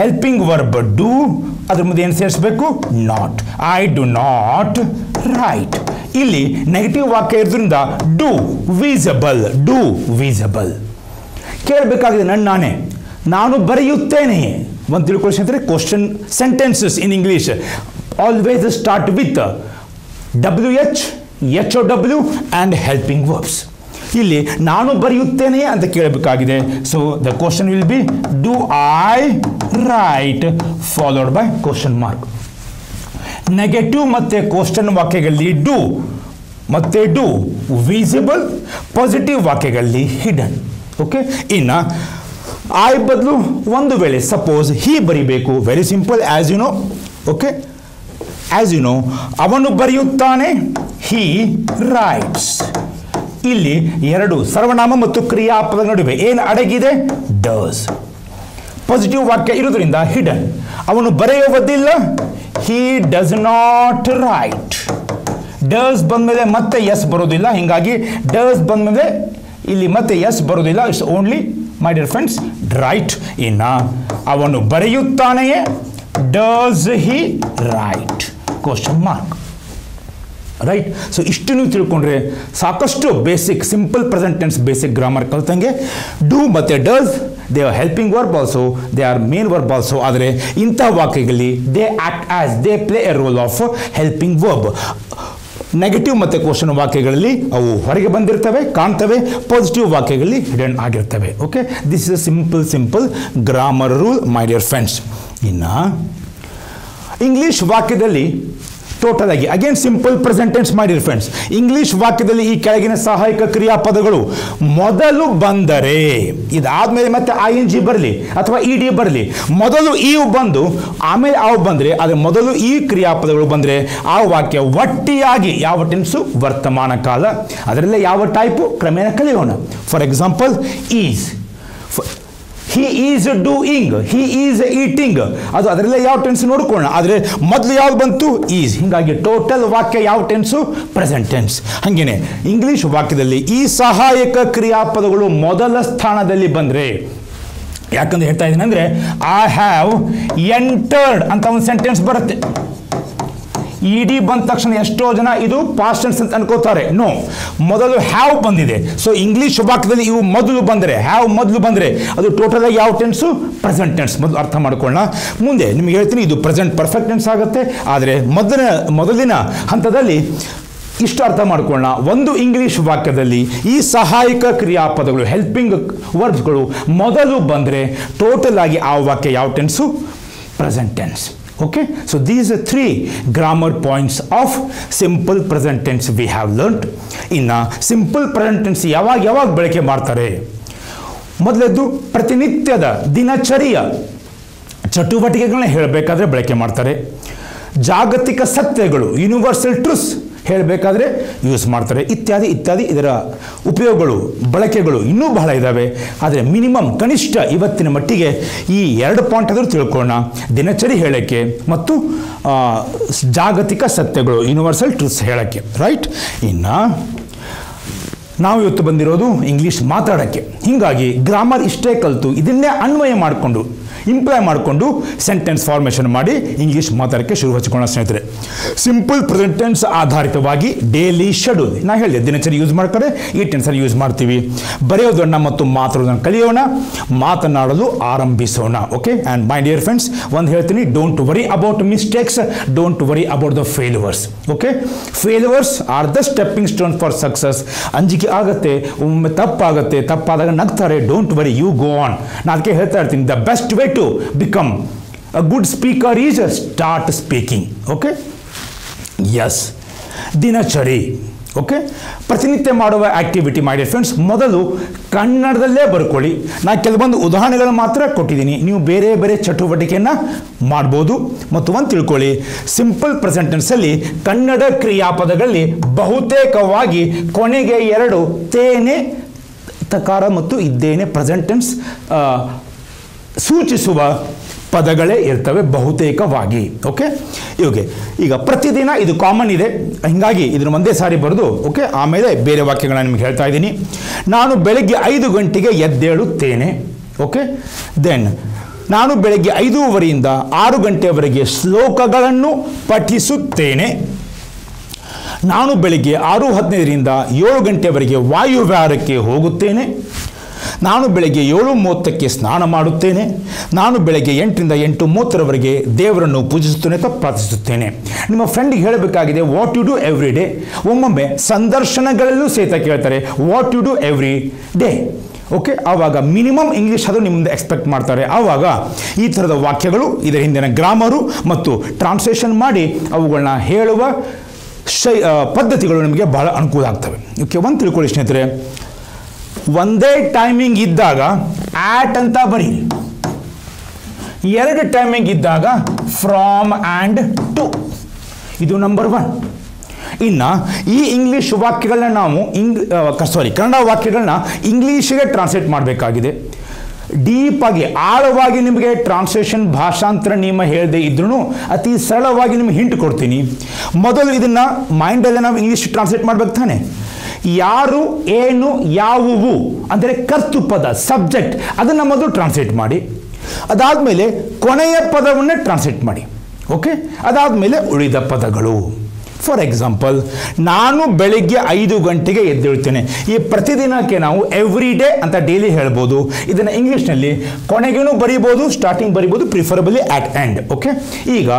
ಹೆಲ್ಪಿಂಗ್ ವರ್ಬ್ ಡೂ ಅದ್ರ ಮುಂದೆ ಏನು ಸೇರಿಸಬೇಕು? Not I do not write ಇಲ್ಲಿ ನೆಗೆಟಿವ್ ವಾಕ್ಯ ಇರೋದ್ರಿಂದ ಡೂ ವೀಸಬಲ್ ಡೂ ವೀಸಬಲ್ ಕೇಳಬೇಕಾಗಿದೆ ನನ್ನ ನಾನೇ. ನಾನು ಬರೆಯುತ್ತೇನೆ ಒಂದು ತಿಳ್ಕೊಳ್ಸಿ ಅಂದರೆ question sentences in English always start with W H H O W and helping verbs ಇಲ್ಲಿ ನಾನು ಬರೆಯುತ್ತೇನೆ ಅಂತ ಕೇಳಬೇಕಾಗಿದೆ. So the question will be do I write followed by question mark negative ಮತ್ತು ಕ್ವಶನ್ ವಾಕ್ಯಗಳಲ್ಲಿ ಡೂ ಮತ್ತು ಡೂ ವಿಸಿಬಲ್ ಪಾಸಿಟಿವ್ ವಾಕ್ಯಗಳಲ್ಲಿ hidden okay ಇನ್ನು I ಬದಲು ಒಂದು ವೇಳೆ ಸಪೋಸ್ ಹೀ ಬರಿಬೇಕು very simple as you know okay as you know ಅವನು ಬರೆಯುತ್ತಾನೆ ಹೀ ರೈಟ್ಸ್ ಇಲ್ಲಿ ಎರಡು ಸರ್ವನಾಮ ಮತ್ತು ಕ್ರಿಯಾಪದ ನಡುವೆ ಏನು ಅಡಗಿದೆ? ಡಸ್ ಪಾಸಿಟಿವ್ ವಾಕ್ಯ ಇರೋದ್ರಿಂದ ಹಿಡನ್ ಅವನು ಬರೆಯುವುದಿಲ್ಲ he does not write does ಬಂದಮೇಲೆ ಮತ್ತೆ ಎಸ್ ಬರೋದಿಲ್ಲ ಹೀಗಾಗಿ ಡಸ್ ಬಂದಮೇಲೆ ಇಲ್ಲಿ ಮತ್ತೆ ಎಸ್ ಬರೋದಿಲ್ಲ it's only my dear friends right ಇನ್ನು ಅವನು ಬರೆಯುತ್ತಾನೆಯೇ? Does he write question mark right so ಇಷ್ಟು ನೀವು ತಿಳ್ಕೊಂಡ್ರೆ ಸಾಕಷ್ಟು basic simple present tense basic grammar ಕಲ್ತಂಗೆ do ಮತ್ತೆ does they are helping verb also they are main verb also ಆದರೆ ಇಂಥ ವಾಕ್ಯಗಳಲ್ಲಿ they act as they play a role of helping verb negative ಮತ್ತು question ವಾಕ್ಯಗಳಲ್ಲಿ ಅವು ಹೊರಗೆ ಬಂದಿರ್ತವೆ, ಕಾಣ್ತವೆ ಪಾಸಿಟಿವ್ ವಾಕ್ಯಗಳಲ್ಲಿ ಹಿಡನ್ ಆಗಿರ್ತವೆ. Okay this is a simple simple grammar rule my dear friends ಇನ್ನು ಇಂಗ್ಲೀಷ್ ವಾಕ್ಯದಲ್ಲಿ ಟೋಟಲ್ ಆಗಿ ಅಗೇನ್ ಸಿಂಪಲ್ ಪ್ರೆಸೆಂಟೆನ್ಸ್ ಮಾಡಿರಿ ಫ್ರೆಂಡ್ಸ್ ಇಂಗ್ಲಿಷ್ ವಾಕ್ಯದಲ್ಲಿ ಈ ಕೆಳಗಿನ ಸಹಾಯಕ ಕ್ರಿಯಾಪದಗಳು ಮೊದಲು ಬಂದರೆ, ಇದಾದ್ಮೇಲೆ ಮತ್ತೆ ಐ ಎನ್ ಜಿ ಬರಲಿ ಅಥವಾ ಇ ಡಿ ಬರಲಿ, ಮೊದಲು ಈ ಬಂದು, ಆಮೇಲೆ ಅವು ಬಂದರೆ ಅದೇ ಮೊದಲು ಈ ಕ್ರಿಯಾಪದಗಳು ಬಂದರೆ, ಆ ವಾಕ್ಯ ಒಟ್ಟಿಯಾಗಿ ಯಾವ ಟೆನ್ಸು ವರ್ತಮಾನ ಕಾಲ, ಅದರಲ್ಲೇ ಯಾವ ಟೈಪು ಕ್ರಮೇಣ ಕಲಿಯೋಣ. For example is he is doing he is eating ಅದು ಅದರಲ್ಲೇ ಯಾವ ಟೆನ್ಸ್ ನೋಡ್ಕೊಳ್ಳೋಣ. ಆದರೆ ಮೊದಲು ಯಾವ್ದು ಬಂತು? ಈಸ್ ಹೀಗಾಗಿ ಟೋಟಲ್ ವಾಕ್ಯ ಯಾವ ಟೆನ್ಸು ಪ್ರೆಸೆಂಟ್ ಟೆನ್ಸ್ ಹಾಗೇನೆ ಇಂಗ್ಲೀಷ್ ವಾಕ್ಯದಲ್ಲಿ ಈ ಸಹಾಯಕ ಕ್ರಿಯಾಪದಗಳು ಮೊದಲ ಸ್ಥಾನದಲ್ಲಿ ಬಂದರೆ ಯಾಕಂದ್ರೆ ಹೇಳ್ತಾ ಇದ್ದೀನಿ ಅಂದರೆ ಐ ಹ್ಯಾವ್ ಎಂಟರ್ಡ್ ಅಂತ ಒಂದು ಸೆಂಟೆನ್ಸ್ ಬರುತ್ತೆ. ಇ ಡಿ ಬಂದ ತಕ್ಷಣ ಎಷ್ಟೋ ಜನ ಇದು ಪಾಸ್ಟ್ ಟೆನ್ಸ್ ಅಂತ ಅನ್ಕೋತಾರೆ. ನೋ ಮೊದಲು ಹ್ಯಾವ್ ಬಂದಿದೆ. ಸೊ ಇಂಗ್ಲೀಷ್ ವಾಕ್ಯದಲ್ಲಿ ಇವು ಮೊದಲು ಬಂದರೆ ಹ್ಯಾವ್ ಮೊದಲು ಬಂದರೆ, ಅದು ಟೋಟಲ್ ಆಗಿ ಯಾವ ಟೆನ್ಸು ಪ್ರೆಸೆಂಟ್ ಟೆನ್ಸ್ ಮೊದಲು ಅರ್ಥ ಮಾಡ್ಕೊಳ್ಳೋಣ. ಮುಂದೆ ನಿಮಗೆ ಹೇಳ್ತೀನಿ, ಇದು ಪ್ರೆಸೆಂಟ್ ಪರ್ಫೆಕ್ಟ್ ಟೆನ್ಸ್ ಆಗುತ್ತೆ. ಆದರೆ ಮೊದಲ, ಮೊದಲಿನ ಹಂತದಲ್ಲಿ ಇಷ್ಟು ಅರ್ಥ ಮಾಡ್ಕೊಳ್ಳೋಣ. ಒಂದು ಇಂಗ್ಲೀಷ್ ವಾಕ್ಯದಲ್ಲಿ ಈ ಸಹಾಯಕ ಕ್ರಿಯಾಪದಗಳು ಹೆಲ್ಪಿಂಗ್ ವರ್ಬ್ಸ್ಗಳು ಮೊದಲು ಬಂದರೆ ಟೋಟಲ್ ಆಗಿ ಆ ವಾಕ್ಯ ಯಾವ tense present tense okay? So, these are three grammar points of simple present tense we have learnt. ಇನ್ನು ಸಿಂಪಲ್ ಪ್ರೆಸೆಂಟ್ ಟೆನ್ಸ್ ಯಾವಾಗ ಯಾವಾಗ ಬಳಕೆ ಮಾಡ್ತಾರೆ? ಮೊದಲದ್ದು ಪ್ರತಿನಿತ್ಯದ ದಿನಚರಿಯ ಚಟುವಟಿಕೆಗಳನ್ನ ಹೇಳಬೇಕಾದ್ರೆ ಬಳಕೆ ಮಾಡ್ತಾರೆ. ಜಾಗತಿಕ ಸತ್ಯಗಳು ಯೂನಿವರ್ಸಲ್ ಟ್ರೂಸ್ ಹೇಳಬೇಕಾದ್ರೆ ಯೂಸ್ ಮಾಡ್ತಾರೆ. ಇತ್ಯಾದಿ ಇತ್ಯಾದಿ ಇದರ ಉಪಯೋಗಗಳು, ಬಳಕೆಗಳು ಇನ್ನೂ ಬಹಳ ಇದ್ದಾವೆ ಆದರೆ ಮಿನಿಮಮ್ ಕನಿಷ್ಠ ಇವತ್ತಿನ ಮಟ್ಟಿಗೆ ಈ ಎರಡು ಪಾಯಿಂಟ್ ಆದರೂ ತಿಳ್ಕೊಳ್ಳೋಣ. ದಿನಚರಿ ಹೇಳೋಕ್ಕೆ ಮತ್ತು ಜಾಗತಿಕ ಸತ್ಯಗಳು ಯೂನಿವರ್ಸಲ್ ಟ್ರೂತ್ಸ್ ಹೇಳೋಕ್ಕೆ. ರೈಟ್ ಇನ್ನು ನಾವು ಇವತ್ತು ಬಂದಿರೋದು ಇಂಗ್ಲೀಷ್ ಮಾತಾಡೋಕ್ಕೆ. ಹೀಗಾಗಿ ಗ್ರಾಮರ್ ಇಷ್ಟೇ ಕಲಿತು, ಇದನ್ನೇ ಅನ್ವಯ ಮಾಡಿಕೊಂಡು ಇಂಪ್ಲಾಯ್ ಮಾಡಿಕೊಂಡು ಸೆಂಟೆನ್ಸ್ ಫಾರ್ಮೇಷನ್ ಮಾಡಿ ಇಂಗ್ಲೀಷ್ ಮಾತಾಡೋಕ್ಕೆ ಶುರು ಹಚ್ಕೊಳ್ಳೋಣ ಸ್ನೇಹಿತರೆ. ಸಿಂಪಲ್ ಪ್ರೆಸೆಂಟೆನ್ಸ್ ಆಧಾರಿತವಾಗಿ ಡೈಲಿ ಶೆಡ್ಯೂಲ್ ನಾ ಹೇಳಿದೆ, ದಿನಚರಿ ಯೂಸ್ ಮಾಡ್ತಾರೆ ಈ ಟೆನ್ಸರ್ ಯೂಸ್ ಮಾಡ್ತೀವಿ. ಬರೆಯೋದನ್ನು ಮತ್ತು ಮಾತಾಡೋದನ್ನು ಕಲಿಯೋಣ, ಮಾತನಾಡಲು ಆರಂಭಿಸೋಣ okay and my dear friends ಒಂದು ಹೇಳ್ತೀನಿ don't worry about mistakes don't worry about the failures okay failures are the stepping stone for success ಅಂಜಿಕೆ ಆಗುತ್ತೆ, ಒಮ್ಮೆ ತಪ್ಪಾಗುತ್ತೆ, ತಪ್ಪಾದಾಗ ನಗ್ತಾರೆ don't worry you go on ನಾನು ಅದಕ್ಕೆ ಹೇಳ್ತಾ ಇರ್ತೀನಿ the best way to become a good speaker is start speaking okay yes ದಿನಚರಿ ಓಕೆ ಪ್ರತಿನಿತ್ಯ ಮಾಡುವ ಆ್ಯಕ್ಟಿವಿಟಿ ಮಾಡಿ ಫ್ರೆಂಡ್ಸ್ ಮೊದಲು ಕನ್ನಡದಲ್ಲೇ ಬರ್ಕೊಳ್ಳಿ. ನಾನು ಕೆಲವೊಂದು ಉದಾಹರಣೆಗಳು ಮಾತ್ರ ಕೊಟ್ಟಿದ್ದೀನಿ. ನೀವು ಬೇರೆ ಬೇರೆ ಚಟುವಟಿಕೆಯನ್ನು ಮಾಡ್ಬೋದು. ಮತ್ತು ಒಂದು ತಿಳ್ಕೊಳ್ಳಿ. ಸಿಂಪಲ್ ಪ್ರೆಸೆಂಟೆನ್ಸಲ್ಲಿ ಕನ್ನಡ ಕ್ರಿಯಾಪದಗಳಲ್ಲಿ ಬಹುತೇಕವಾಗಿ ಕೊನೆಗೆ ಎರಡು ತೇನೆ ತಕಾರ ಮತ್ತು ಇದ್ದೇನೆ ಪ್ರೆಸೆಂಟೆನ್ಸ್ ಸೂಚಿಸುವ ಪದಗಳೇ ಇರ್ತವೆ ಬಹುತೇಕವಾಗಿ. ಓಕೆ ಇವಾಗೆ ಈಗ ಪ್ರತಿದಿನ ಇದು ಕಾಮನ್ ಇದೆ. ಹೀಗಾಗಿ ಇದನ್ನು ಒಂದೇ ಸಾರಿ ಬರೆದು ಓಕೆ ಆಮೇಲೆ ಬೇರೆ ವಾಕ್ಯಗಳನ್ನ ನಿಮ್ಗೆ ಹೇಳ್ತಾ ಇದ್ದೀನಿ. ನಾನು ಬೆಳಗ್ಗೆ ಐದು ಗಂಟೆಗೆ ಎದ್ದೇಳುತ್ತೇನೆ. ಓಕೆ ದೆನ್ ನಾನು ಬೆಳಗ್ಗೆ ಐದೂವರೆಯಿಂದ ಆರು ಗಂಟೆಯವರೆಗೆ ಶ್ಲೋಕಗಳನ್ನು ಪಠಿಸುತ್ತೇನೆ. ನಾನು ಬೆಳಗ್ಗೆ ಆರು ಹದಿನೈದರಿಂದ ಏಳು ಗಂಟೆವರೆಗೆ ವಾಯುವಿಹಾರಕ್ಕೆ ಹೋಗುತ್ತೇನೆ. ನಾನು ಬೆಳಗ್ಗೆ ಏಳು ಮೂವತ್ತಕ್ಕೆ ಸ್ನಾನ ಮಾಡುತ್ತೇನೆ. ನಾನು ಬೆಳಗ್ಗೆ ಎಂಟರಿಂದ ಎಂಟು ಮೂವತ್ತರವರೆಗೆ ದೇವರನ್ನು ಪೂಜಿಸುತ್ತೇನೆ ಅಥವಾ ಪ್ರಾರ್ಥಿಸುತ್ತೇನೆ. ನಿಮ್ಮ ಫ್ರೆಂಡಿಗೆ ಹೇಳಬೇಕಾಗಿದೆ what you do every day ಒಮ್ಮೊಮ್ಮೆ ಸಂದರ್ಶನಗಳಲ್ಲೂ ಸಹಿತ ಕೇಳ್ತಾರೆ what you do every day okay ಆವಾಗ ಮಿನಿಮಮ್ ಇಂಗ್ಲೀಷ್ ಅದು ನಿಮ್ಮಿಂದ ಎಕ್ಸ್ಪೆಕ್ಟ್ ಮಾಡ್ತಾರೆ. ಆವಾಗ ಈ ಥರದ ವಾಕ್ಯಗಳು ಇದರ ಹಿಂದಿನ ಗ್ರಾಮರು ಮತ್ತು ಟ್ರಾನ್ಸ್ಲೇಷನ್ ಮಾಡಿ ಅವುಗಳನ್ನ ಹೇಳುವ ಶೈ ಪದ್ಧತಿಗಳು ನಿಮಗೆ ಬಹಳ ಅನುಕೂಲ ಆಗ್ತವೆ. ಓಕೆ ಒಂದು ತಿಳ್ಕೊಳ್ಳಿ ಸ್ನೇಹಿತರೆ. ಒಂದೇ ಟೈಮಿಂಗ್ ಇದ್ದಾಗ ಆಟ್ ಅಂತ ಬರೀರಿ ಎರಡು ಟೈಮಿಂಗ್ ಇದ್ದಾಗ ಫ್ರಾಮ್ ಆ್ಯಂಡ್ ಟು ಇದು ನಂಬರ್ ಒನ್ ಇನ್ನು ಈ ಇಂಗ್ಲೀಷ್ ವಾಕ್ಯಗಳನ್ನ ನಾವು ಇಂಗ್ ಸಾರಿ ಕನ್ನಡ ವಾಕ್ಯಗಳನ್ನ ಇಂಗ್ಲೀಷಿಗೆ ಟ್ರಾನ್ಸ್ಲೇಟ್ ಮಾಡಬೇಕಾಗಿದೆ. ಡೀಪಾಗಿ ಆಳವಾಗಿ ನಿಮಗೆ ಟ್ರಾನ್ಸ್ಲೇಷನ್ ಭಾಷಾಂತರ ನಿಯಮ ಹೇಳದೆ ಇದ್ರೂ ಅತಿ ಸರಳವಾಗಿ ನಿಮಗೆ ಹಿಂಟ್ ಕೊಡ್ತೀನಿ. ಮೊದಲು ಇದನ್ನು ಮೈಂಡಲ್ಲೇ ನಾವು ಇಂಗ್ಲೀಷ್ ಟ್ರಾನ್ಸ್ಲೇಟ್ ಮಾಡ್ಬೇಕು ತಾನೆ. ಯಾರು, ಏನು, ಯಾವುವು ಅಂದರೆ ಕರ್ತೃಪದ ಸಬ್ಜೆಕ್ಟ್ ಅದನ್ನು ಮೊದಲು ಟ್ರಾನ್ಸ್ಲೇಟ್ ಮಾಡಿ. ಅದಾದಮೇಲೆ ಕೊನೆಯ ಪದವನ್ನೇ ಟ್ರಾನ್ಸ್ಲೇಟ್ ಮಾಡಿ. ಓಕೆ ಅದಾದಮೇಲೆ ಉಳಿದ ಪದಗಳು. ಫಾರ್ ಎಕ್ಸಾಂಪಲ್ ನಾನು ಬೆಳಿಗ್ಗೆ ಐದು ಗಂಟೆಗೆ ಎದ್ದೇಳ್ತೇನೆ. ಈ ಪ್ರತಿದಿನಕ್ಕೆ ನಾವು ಎವ್ರಿ ಡೇ ಅಂತ ಡೈಲಿ ಹೇಳ್ಬೋದು. ಇದನ್ನು ಇಂಗ್ಲೀಷ್ನಲ್ಲಿ ಕೊನೆಗೇನು ಬರೀಬೋದು ಸ್ಟಾರ್ಟಿಂಗ್ ಬರಿಬೋದು ಪ್ರಿಫರಬಲಿ ಆ್ಯಟ್ ಎಂಡ್ ಓಕೆ ಈಗ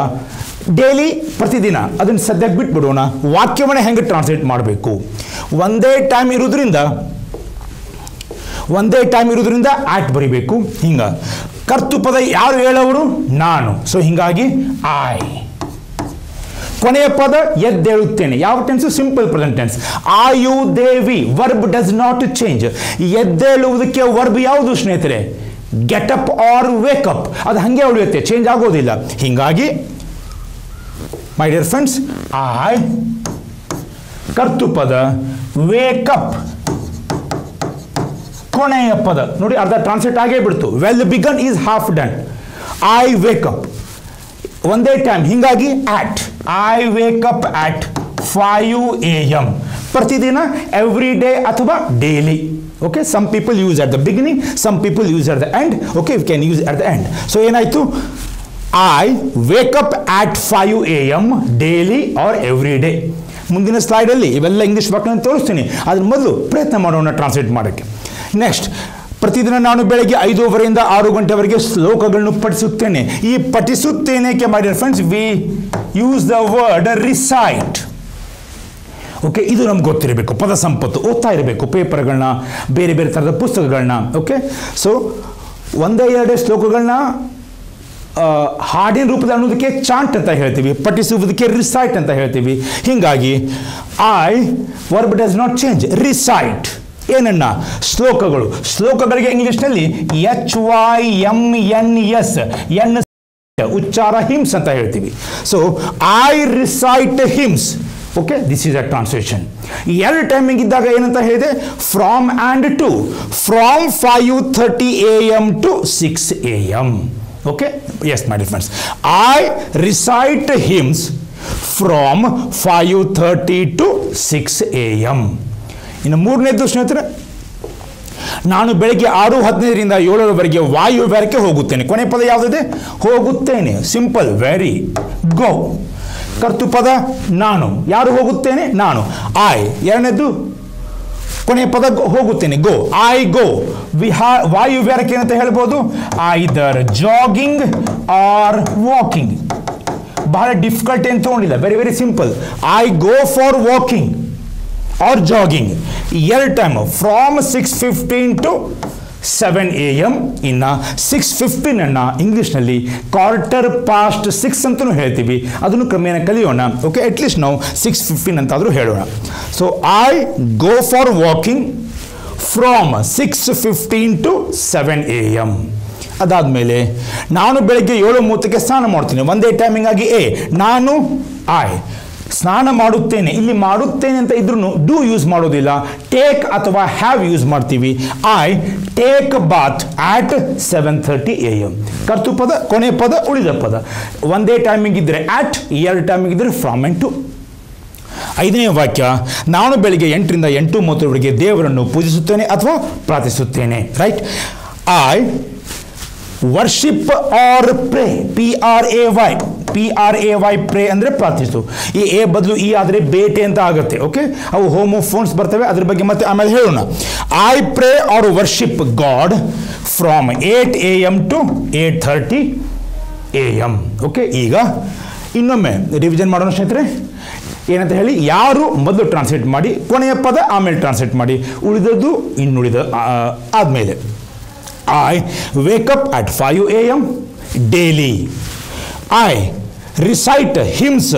ಡೈಲಿ ಪ್ರತಿದಿನ ಅದನ್ನು ಸದ್ಯಕ್ಕೆ ಬಿಟ್ಬಿಡೋಣ. ವಾಕ್ಯವನ್ನೇ ಹೆಂಗೆ ಟ್ರಾನ್ಸ್ಲೇಟ್ ಮಾಡಬೇಕು? ಒಂದೇ ಟೈಮ್ ಇರೋದ್ರಿಂದ, ಒಂದೇ ಟೈಮ್ ಇರೋದ್ರಿಂದ ಆಟ್ ಬರಿಬೇಕು. ಹಿಂಗ. ಕರ್ತೃಪದ ಯಾರು ಹೇಳೋರು ನಾನು. ಸೊ ಹಿಂಗಾಗಿ ಐ ಕೊನೆಯ ಪದ ಎದ್ದೇಳುತ್ತೇನೆ. ಯಾವ tense simple present tense I you they we verb does not change ಎದ್ದೇಳುವುದಕ್ಕೆ verb ಯಾವುದು ಸ್ನೇಹಿತರೆ? ಗೆಟ್ ಅಪ್ ಆರ್ ವೇಕಪ್ ಅದು ಹಾಗೆ ಉಳಿಯುತ್ತೆ. ಚೇಂಜ್ ಆಗೋದಿಲ್ಲ. ಹೀಗಾಗಿ ಮೈ ಡಿಯರ್ ಫ್ರೆಂಡ್ಸ್ ಐ ಕರ್ತುಪದ ವೇಕಪ್ ಕೊನೆಯ ಪದ. ನೋಡಿ, ಅರ್ಧ ಟ್ರಾನ್ಸ್ಲೇಟ್ ಆಗೇ ಬಿಡ್ತು. Well begun is half done I wake up ಒಂದೇ ಟೈಮ್ ಹೀಗಾಗಿ at I wake up at five A M ಪ್ರತಿದಿನ ಎವ್ರಿ ಡೇ ಅಥವಾ daily okay some people use at the beginning some people use at the end okay you can use at the end so ಏನಾಯಿತು? I wake up at five A M daily or every day ಮುಂದಿನ ಸ್ಲೈಡಲ್ಲಿ ಇವೆಲ್ಲ English ವಾಕ್ಯಗಳನ್ನು ತೋರಿಸ್ತೀನಿ. ಅದ್ರ ಮೊದಲು ಪ್ರಯತ್ನ ಮಾಡೋಣ ಟ್ರಾನ್ಸ್ಲೇಟ್ ಮಾಡೋಕ್ಕೆ. ನೆಕ್ಸ್ಟ್ ಪ್ರತಿದಿನ ನಾನು ಬೆಳಗ್ಗೆ ಐದೂವರೆಯಿಂದ ಆರು ಗಂಟೆವರೆಗೆ ಶ್ಲೋಕಗಳನ್ನು ಪಠಿಸುತ್ತೇನೆ. ಈ ಪಠಿಸುತ್ತೇನೆಕ್ಕೆ ಮಾಡಿದ friends we use the word recite okay ಇದು ನಮ್ಗೆ ಗೊತ್ತಿರಬೇಕು. ಪದ ಸಂಪತ್ತು, ಓದ್ತಾ ಇರಬೇಕು. ಪೇಪರ್ಗಳನ್ನ, ಬೇರೆ ಬೇರೆ ಥರದ ಪುಸ್ತಕಗಳನ್ನ. ಓಕೆ ಸೊ ಒಂದೇ ಎರಡೇ ಶ್ಲೋಕಗಳನ್ನ ಹಾಡಿನ ರೂಪದಲ್ಲಿ ಅನ್ನೋದಕ್ಕೆ ಚಾಂಟ್ ಅಂತ ಹೇಳ್ತೀವಿ, ಪಠಿಸುವುದಕ್ಕೆ ರಿಸೈಟ್ ಅಂತ ಹೇಳ್ತೀವಿ. ಹೀಗಾಗಿ I verb does not change recite ಏನನ್ನ? ಶ್ಲೋಕಗಳು. ಶ್ಲೋಕಗಳಿಗೆ ಇಂಗ್ಲಿಷ್ನಲ್ಲಿ H Y M N S N ಉಚ್ಚಾರ ಹಿಮ್ಸ್ ಅಂತ ಹೇಳ್ತೀವಿ. So I recite hymns okay this is a translation ಎರಡು ಟೈಮಿಂಗ್ ಇದ್ದಾಗ ಏನಂತ ಹೇಳಿದೆ? From and to from five thirty A M to six A M okay yes my friends I recite hymns from five thirty to six A M ಇನ್ನು ಮೂರನೇದು ಸ್ನೇಹಿತರೆ, ನಾನು ಬೆಳಗ್ಗೆ ಆರು ಹದಿನೈದರಿಂದ ಏಳರವರೆಗೆ ವಾಯುವ್ಯರಕ್ಕೆ ಹೋಗುತ್ತೇನೆ. ಕೊನೆ ಪದ ಯಾವುದಿದೆ? ಹೋಗುತ್ತೇನೆ. ಸಿಂಪಲ್ ವೆರಿ ಗೋ ಕರ್ತುಪದ, ನಾನು. ಯಾರು ಹೋಗುತ್ತೇನೆ? ನಾನು. ಐ ಎರಡನೇದು ಕೊನೆಯ ಪದ ಹೋಗುತ್ತೇನೆ. ಗೋ. ಐ ಗೋ ವಿಹಾ ವಾಯುವ್ಯರಕ್ಕೆ ಏನಂತ ಹೇಳ್ಬೋದು? ಐದರ್ ಜಾಗಿಂಗ್ ಆರ್ ವಾಕಿಂಗ್ ಬಹಳ ಡಿಫಿಕಲ್ಟ್ ಏನು ತೊಗೊಂಡಿಲ್ಲ. Very very simple I go for walking or jogging ಎರಡು time from six fifteen to seven A M ಇನ್ನು ಸಿಕ್ಸ್ ಫಿಫ್ಟೀನನ್ನು ಇಂಗ್ಲೀಷ್ನಲ್ಲಿ ಕ್ವಾರ್ಟರ್ ಪಾಸ್ಟ್ ಸಿಕ್ಸ್ ಅಂತಲೂ ಹೇಳ್ತೀವಿ. ಅದನ್ನು ಕ್ರಮೇಣ ಕಲಿಯೋಣ. ಓಕೆ ಅಟ್ಲೀಸ್ಟ್ ನಾವು ಸಿಕ್ಸ್ ಫಿಫ್ಟೀನ್ ಅಂತಾದರೂ ಹೇಳೋಣ. So I go for walking from six fifteen to seven A M ಅದಾದಮೇಲೆ ನಾನು ಬೆಳಗ್ಗೆ ಏಳು ಮೂವತ್ತಕ್ಕೆ ಸ್ನಾನ ಮಾಡ್ತೀನಿ. ಒಂದೇ ಟೈಮಿಂಗ್ ಆಗಿ ಎ ನಾನು ಐ ಸ್ನಾನ ಮಾಡುತ್ತೇನೆ. ಇಲ್ಲಿ ಮಾಡುತ್ತೇನೆ ಅಂತ ಇದ್ರೂ ಡೂ ಯೂಸ್ ಮಾಡೋದಿಲ್ಲ. ಟೇಕ್ ಅಥವಾ ಹ್ಯಾವ್ ಯೂಸ್ ಮಾಡ್ತೀವಿ. I take bath at seven thirty A M ಕರ್ತು ಪದ ಕೊನೆ ಪದ, ಉಳಿದ ಪದ. ಒಂದೇ ಟೈಮಿಂಗ್ ಇದ್ರೆ ಆಟ್ ಎರಡು ಟೈಮಿಂಗ್ ಇದ್ದರೆ ಫ್ರಾಮ್ ಆ್ಯಂಡ್ ಟು ಐದನೇ ವಾಕ್ಯ, ನಾನು ಬೆಳಿಗ್ಗೆ ಎಂಟರಿಂದ ಎಂಟು ಮೂವತ್ತರವರೆಗೆ ದೇವರನ್ನು ಪೂಜಿಸುತ್ತೇನೆ ಅಥವಾ ಪ್ರಾರ್ಥಿಸುತ್ತೇನೆ. Right I worship or pray P R A Y P R A Y pray ಅಂದರೆ ಪ್ರಾರ್ಥಿಸು. ಈ ಎ ಬದಲು ಈ ಆದರೆ ಬೇಟೆ ಅಂತ ಆಗುತ್ತೆ ಓಕೆ ಅವು ಹೋಮೋ ಫೋನ್ಸ್ ಬರ್ತವೆ, ಅದ್ರ ಬಗ್ಗೆ ಮತ್ತೆ ಆಮೇಲೆ ಹೇಳೋಣ. I pray or worship God from eight A M to eight thirty A M okay ಈಗ ಇನ್ನೊಮ್ಮೆ ರಿವಿಷನ್ ಮಾಡೋಣ ಸ್ನೇಹಿತರೆ. ಏನಂತ ಹೇಳಿ, ಯಾರು ಮೊದಲು ಟ್ರಾನ್ಸ್ಲೇಟ್ ಮಾಡಿ, ಕೊನೆಯ ಪದ ಆಮೇಲೆ ಟ್ರಾನ್ಸ್ಲೇಟ್ ಮಾಡಿ, ಉಳಿದದ್ದು ಇನ್ನುಳಿದ ಆದಮೇಲೆ. I wake up at 5 a.m. daily. I recite hymns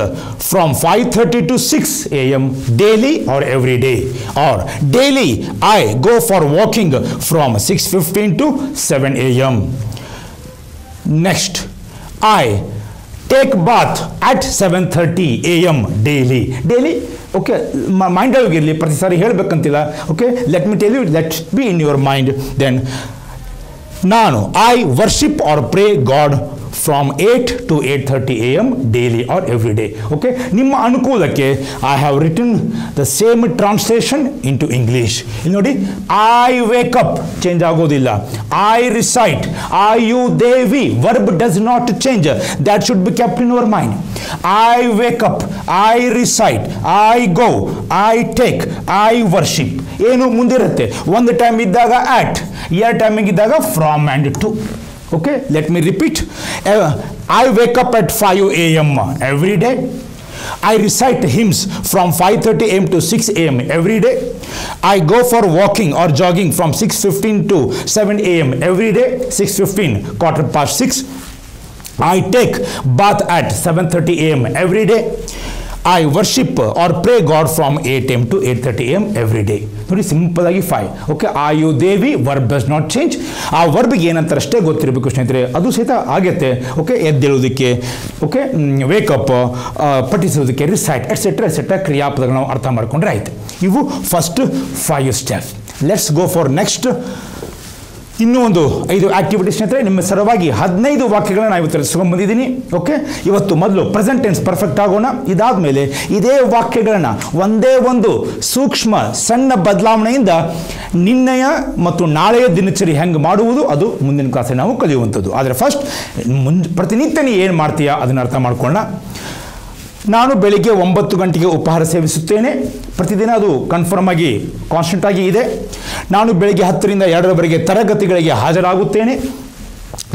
from 5.30 to 6 a.m. daily or every day. Or daily I go for walking from 6.15 to 7 a.m. Next, I take bath at 7.30 a.m. daily. Daily okay mind ಒಳಗಿರಲಿ ಪ್ರತಿ ಸಾರಿ ಹೇಳಬೇಕಂತಿಲ್ಲ okay let me tell you let be in your mind then ನಾನು I worship or pray God from eight to eight thirty A M daily or every day okay ನಿಮ್ಮ ಅನುಕೂಲಕ್ಕೆ I have written the same translation into English ಇಲ್ಲಿ ನೋಡಿ I wake up change ಆಗೋದಿಲ್ಲ. I recite I you they we verb does not change that should be kept in your mind I wake up I recite I go I take I worship ಏನು ಮುಂದಿರುತ್ತೆ? ಒಂದು time ಇದ್ದಾಗ at ಎರಡು ಟೈಮಿಗೆ ಇದ್ದಾಗ from and to Okay, let me repeat. Uh, I wake up at 5 a.m. every day. I recite hymns from 5.30 a.m. to 6 a.m. every day. I go for walking or jogging from 6.15 to 7 a.m. every day. 6.15, quarter past 6. I take bath at 7.30 a.m. every day. I worship or pray God from eight M to eight thirty M every day ನೋಡಿ simple ಆಗಿ five okay I you they we verb does not change ಆ ವರ್ಬ್ಗೆ ಏನಂತಾರೆ ಅಷ್ಟೇ ಗೊತ್ತಿರಬೇಕು ಸ್ನೇಹಿತರೆ. ಅದು ಸಹಿತ ಆಗತ್ತೆ. ಓಕೆ ಎದ್ದೇಳೋದಕ್ಕೆ ಓಕೆ ವೇಕಪ್ ಪಠಿಸೋದಕ್ಕೆ ರಿಸೈಟ್ ಎಟ್ಸೆಟ್ರಾ ಎಟ್ಸೆಟ್ರಾ ಕ್ರಿಯಾಪದಗಳು ನಾವು ಅರ್ಥ ಮಾಡಿಕೊಂಡ್ರೆ ಆಯ್ತು. ಇವು first five step let's go for next ಇನ್ನೂ ಒಂದು ಐದು ಆಕ್ಟಿವಿಟೀಸ್ ಸ್ನೇಹಿತರೆ, ನಿಮ್ಮ ಸರವಾಗಿ ಹದಿನೈದು ವಾಕ್ಯಗಳನ್ನ ನಾವು ತಿಳಿಸ್ಕೊಂಡು ಬಂದಿದ್ದೀನಿ ಓಕೆ ಇವತ್ತು ಮೊದಲು ಪ್ರೆಸೆಂಟ್ ಟೆನ್ಸ್ ಪರ್ಫೆಕ್ಟ್ ಆಗೋಣ. ಇದಾದ ಮೇಲೆ ಇದೇ ವಾಕ್ಯಗಳನ್ನು ಒಂದೇ ಒಂದು ಸೂಕ್ಷ್ಮ ಸಣ್ಣ ಬದಲಾವಣೆಯಿಂದ ನಿನ್ನೆಯ ಮತ್ತು ನಾಳೆಯ ದಿನಚರಿ ಹೆಂಗೆ ಮಾಡುವುದು, ಅದು ಮುಂದಿನ ಕ್ಲಾಸಲ್ಲಿ ನಾವು ಕಲಿಯುವಂಥದ್ದು. ಆದರೆ ಫಸ್ಟ್ ಮುಂಜ್ ಪ್ರತಿನಿತ್ಯ ನೀ ಏನು ಮಾಡ್ತೀಯಾ, ಅದನ್ನು ಅರ್ಥ ಮಾಡ್ಕೊಳ್ಳೋಣ. ನಾನು ಬೆಳಿಗ್ಗೆ ಒಂಬತ್ತು ಗಂಟೆಗೆ ಉಪಹಾರ ಸೇವಿಸುತ್ತೇನೆ. ಪ್ರತಿದಿನ ಅದು ಕನ್ಫರ್ಮ್ ಆಗಿ ಕಾನ್ಸ್ಟೆಂಟ್ ಆಗಿ ಇದೆ. ನಾನು ಬೆಳಿಗ್ಗೆ ಹತ್ತರಿಂದ ಎರಡರವರೆಗೆ ತರಗತಿಗಳಿಗೆ ಹಾಜರಾಗುತ್ತೇನೆ.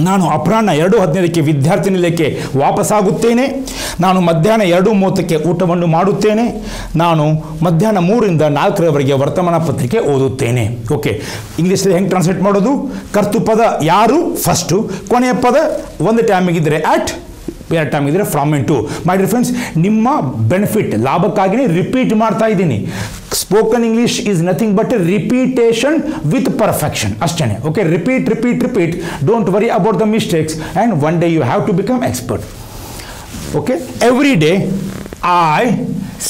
ನಾನು ಅಪರಾಹ್ನ ಎರಡು ಹದಿನೈದಕ್ಕೆ ವಿದ್ಯಾರ್ಥಿ ನಿಲಯಕ್ಕೆ ವಾಪಸ್ಸಾಗುತ್ತೇನೆ. ನಾನು ಮಧ್ಯಾಹ್ನ ಎರಡು ಮೂವತ್ತಕ್ಕೆ ಊಟವನ್ನು ಮಾಡುತ್ತೇನೆ. ನಾನು ಮಧ್ಯಾಹ್ನ ಮೂರರಿಂದ ನಾಲ್ಕರವರೆಗೆ ವರ್ತಮಾನ ಪತ್ರಿಕೆ ಓದುತ್ತೇನೆ. ಓಕೆ ಇಂಗ್ಲೀಷಲ್ಲಿ ಹೆಂಗೆ ಟ್ರಾನ್ಸ್ಲೇಟ್ ಮಾಡೋದು? ಕರ್ತು ಪದ ಯಾರು? ಫಸ್ಟು ಕೊನೆಯ ಪದ ಒಂದು ಟೈಮಿಗಿದ್ದರೆ ಆಟ್ ಎರಡು ಟೈಮ್ ಇದ್ದರೆ from in to my dear friends ನಿಮ್ಮ ಬೆನಿಫಿಟ್ ಲಾಭಕ್ಕಾಗಿಯೇ ರಿಪೀಟ್ ಮಾಡ್ತಾ ಇದ್ದೀನಿ. Spoken English is nothing but repetition with perfection ಅಷ್ಟೇ okay repeat repeat repeat don't worry about the mistakes and one day you have to become expert okay every day I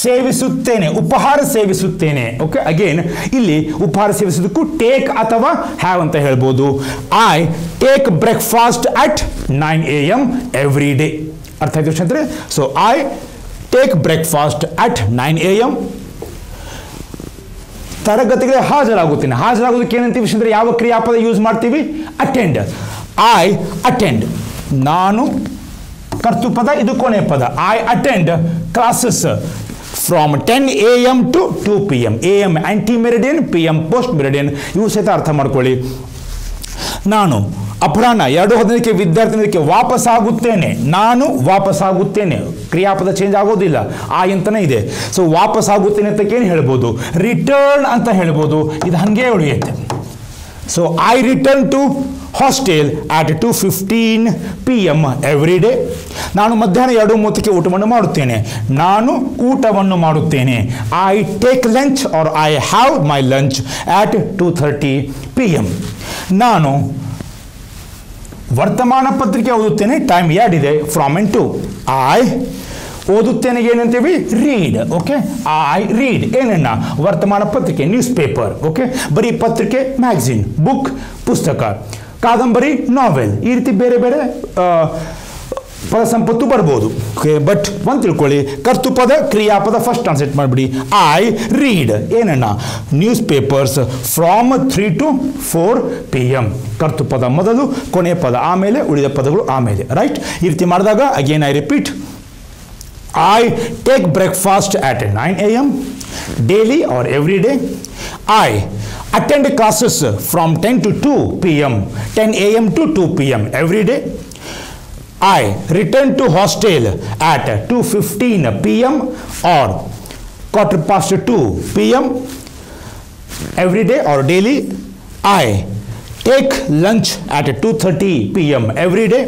ಸೇವಿಸುತ್ತೇನೆ, ಉಪಹಾರ ಸೇವಿಸುತ್ತೇನೆ okay again ಇಲ್ಲಿ ಉಪಹಾರ ಸೇವಿಸೋದಕ್ಕೂ take ಅಥವಾ have ಅಂತ ಹೇಳ್ಬೋದು. I take breakfast at nine A M every day ಅರ್ಥ ಆಯ್ತು ಸ್ನೇಹಿತರೆ so I take breakfast at nine A M ತರಗತಿಗೆ ಹಾಜರಾಗುತ್ತೇನೆ. ಹಾಜರಾಗೋದಕ್ಕೆ ಏನಂತೀವಿ ಸ್ನೇಹಿತರೆ ಯಾವ ಕ್ರಿಯಾಪದ ಯೂಸ್ ಮಾಡ್ತೀವಿ? ಅಟೆಂಡ್ ಐ ಅಟೆಂಡ್ ನಾನು ಕರ್ತೃಪದ ಇದು ಕೊನೆ ಪದ. I attend classes from ten A M to two P M A M ante meridian P M post meridian ಇವು ಸಹಿತ ಅರ್ಥ ಮಾಡ್ಕೊಳ್ಳಿ. ನಾನು ಅಪರಾಹ್ನ ಎರಡು ಹದಿನೈದಕ್ಕೆ ವಾಪಸ್ ವಾಪಸ್ಸಾಗುತ್ತೇನೆ. ನಾನು ವಾಪಸ್ಸಾಗುತ್ತೇನೆ. ಕ್ರಿಯಾಪದ ಚೇಂಜ್ ಆಗೋದಿಲ್ಲ. ಆ ಅಂತಲೇ ಇದೆ. ಸೊ ವಾಪಸ್ಸಾಗುತ್ತೇನೆ ಏನು ಹೇಳ್ಬೋದು. ರಿಟರ್ನ್ ಅಂತ ಹೇಳ್ಬೋದು. ಇದು ಹಂಗೆ ಉಳಿಯುತ್ತೆ. So I return to hostel at two fifteen P M every day ನಾನು ಮಧ್ಯಾಹ್ನ ಎರಡು ಮೂವತ್ತಕ್ಕೆ ಊಟವನ್ನು ಮಾಡುತ್ತೇನೆ. ನಾನು ಊಟವನ್ನು ಮಾಡುತ್ತೇನೆ. I take lunch or I have my lunch at two thirty P M ನಾನು ವರ್ತಮಾನ ಪತ್ರಿಕೆ ಓದುತ್ತೇನೆ ಟೈಮ್ ಎರಡಿದೆ ಫ್ರಾಮ್ ಅಂಡ್ ಟು ಐ ಓದುತ್ತೇನೆ ಏನಂತೀವಿ ರೀಡ್ ಓಕೆ ಐ ರೀಡ್ ಏನನ್ನ ವರ್ತಮಾನ ಪತ್ರಿಕೆ ನ್ಯೂಸ್ ಪೇಪರ್ ಓಕೆ ಬರೀ ಪತ್ರಿಕೆ ಮ್ಯಾಗ್ಝಿನ್ ಬುಕ್ ಪುಸ್ತಕ. ಕಾದಂಬರಿ ನಾವೆಲ್ ಈ ರೀತಿ ಬೇರೆ ಬೇರೆ ಪದ ಸಂಪತ್ತು ಬರ್ಬೋದು ಓಕೆ ಬಟ್ ಒಂದು ತಿಳ್ಕೊಳ್ಳಿ ಕರ್ತುಪದ ಕ್ರಿಯಾಪದ ಫಸ್ಟ್ ಟ್ರಾನ್ಸ್ಲೇಟ್ ಮಾಡಿಬಿಡಿ ಐ ರೀಡ್ ಏನನ್ನ newspapers from three to four P M ಕರ್ತುಪದ ಮೊದಲು, ಕೊನೆಯ ಪದ ಆಮೇಲೆ, ಉಳಿದ ಪದಗಳು ಆಮೇಲೆ ರೈಟ್ ಈ ರೀತಿ ಮಾಡಿದಾಗ again I repeat I take breakfast at 9 a.m. daily or every day. I attend classes from 10 to 2 p.m. 10 a.m. to 2 p.m. every day. I return to hostel at 2:15 p.m. or quarter past 2 p.m. every day or daily. I take lunch at 2:30 p.m. every day.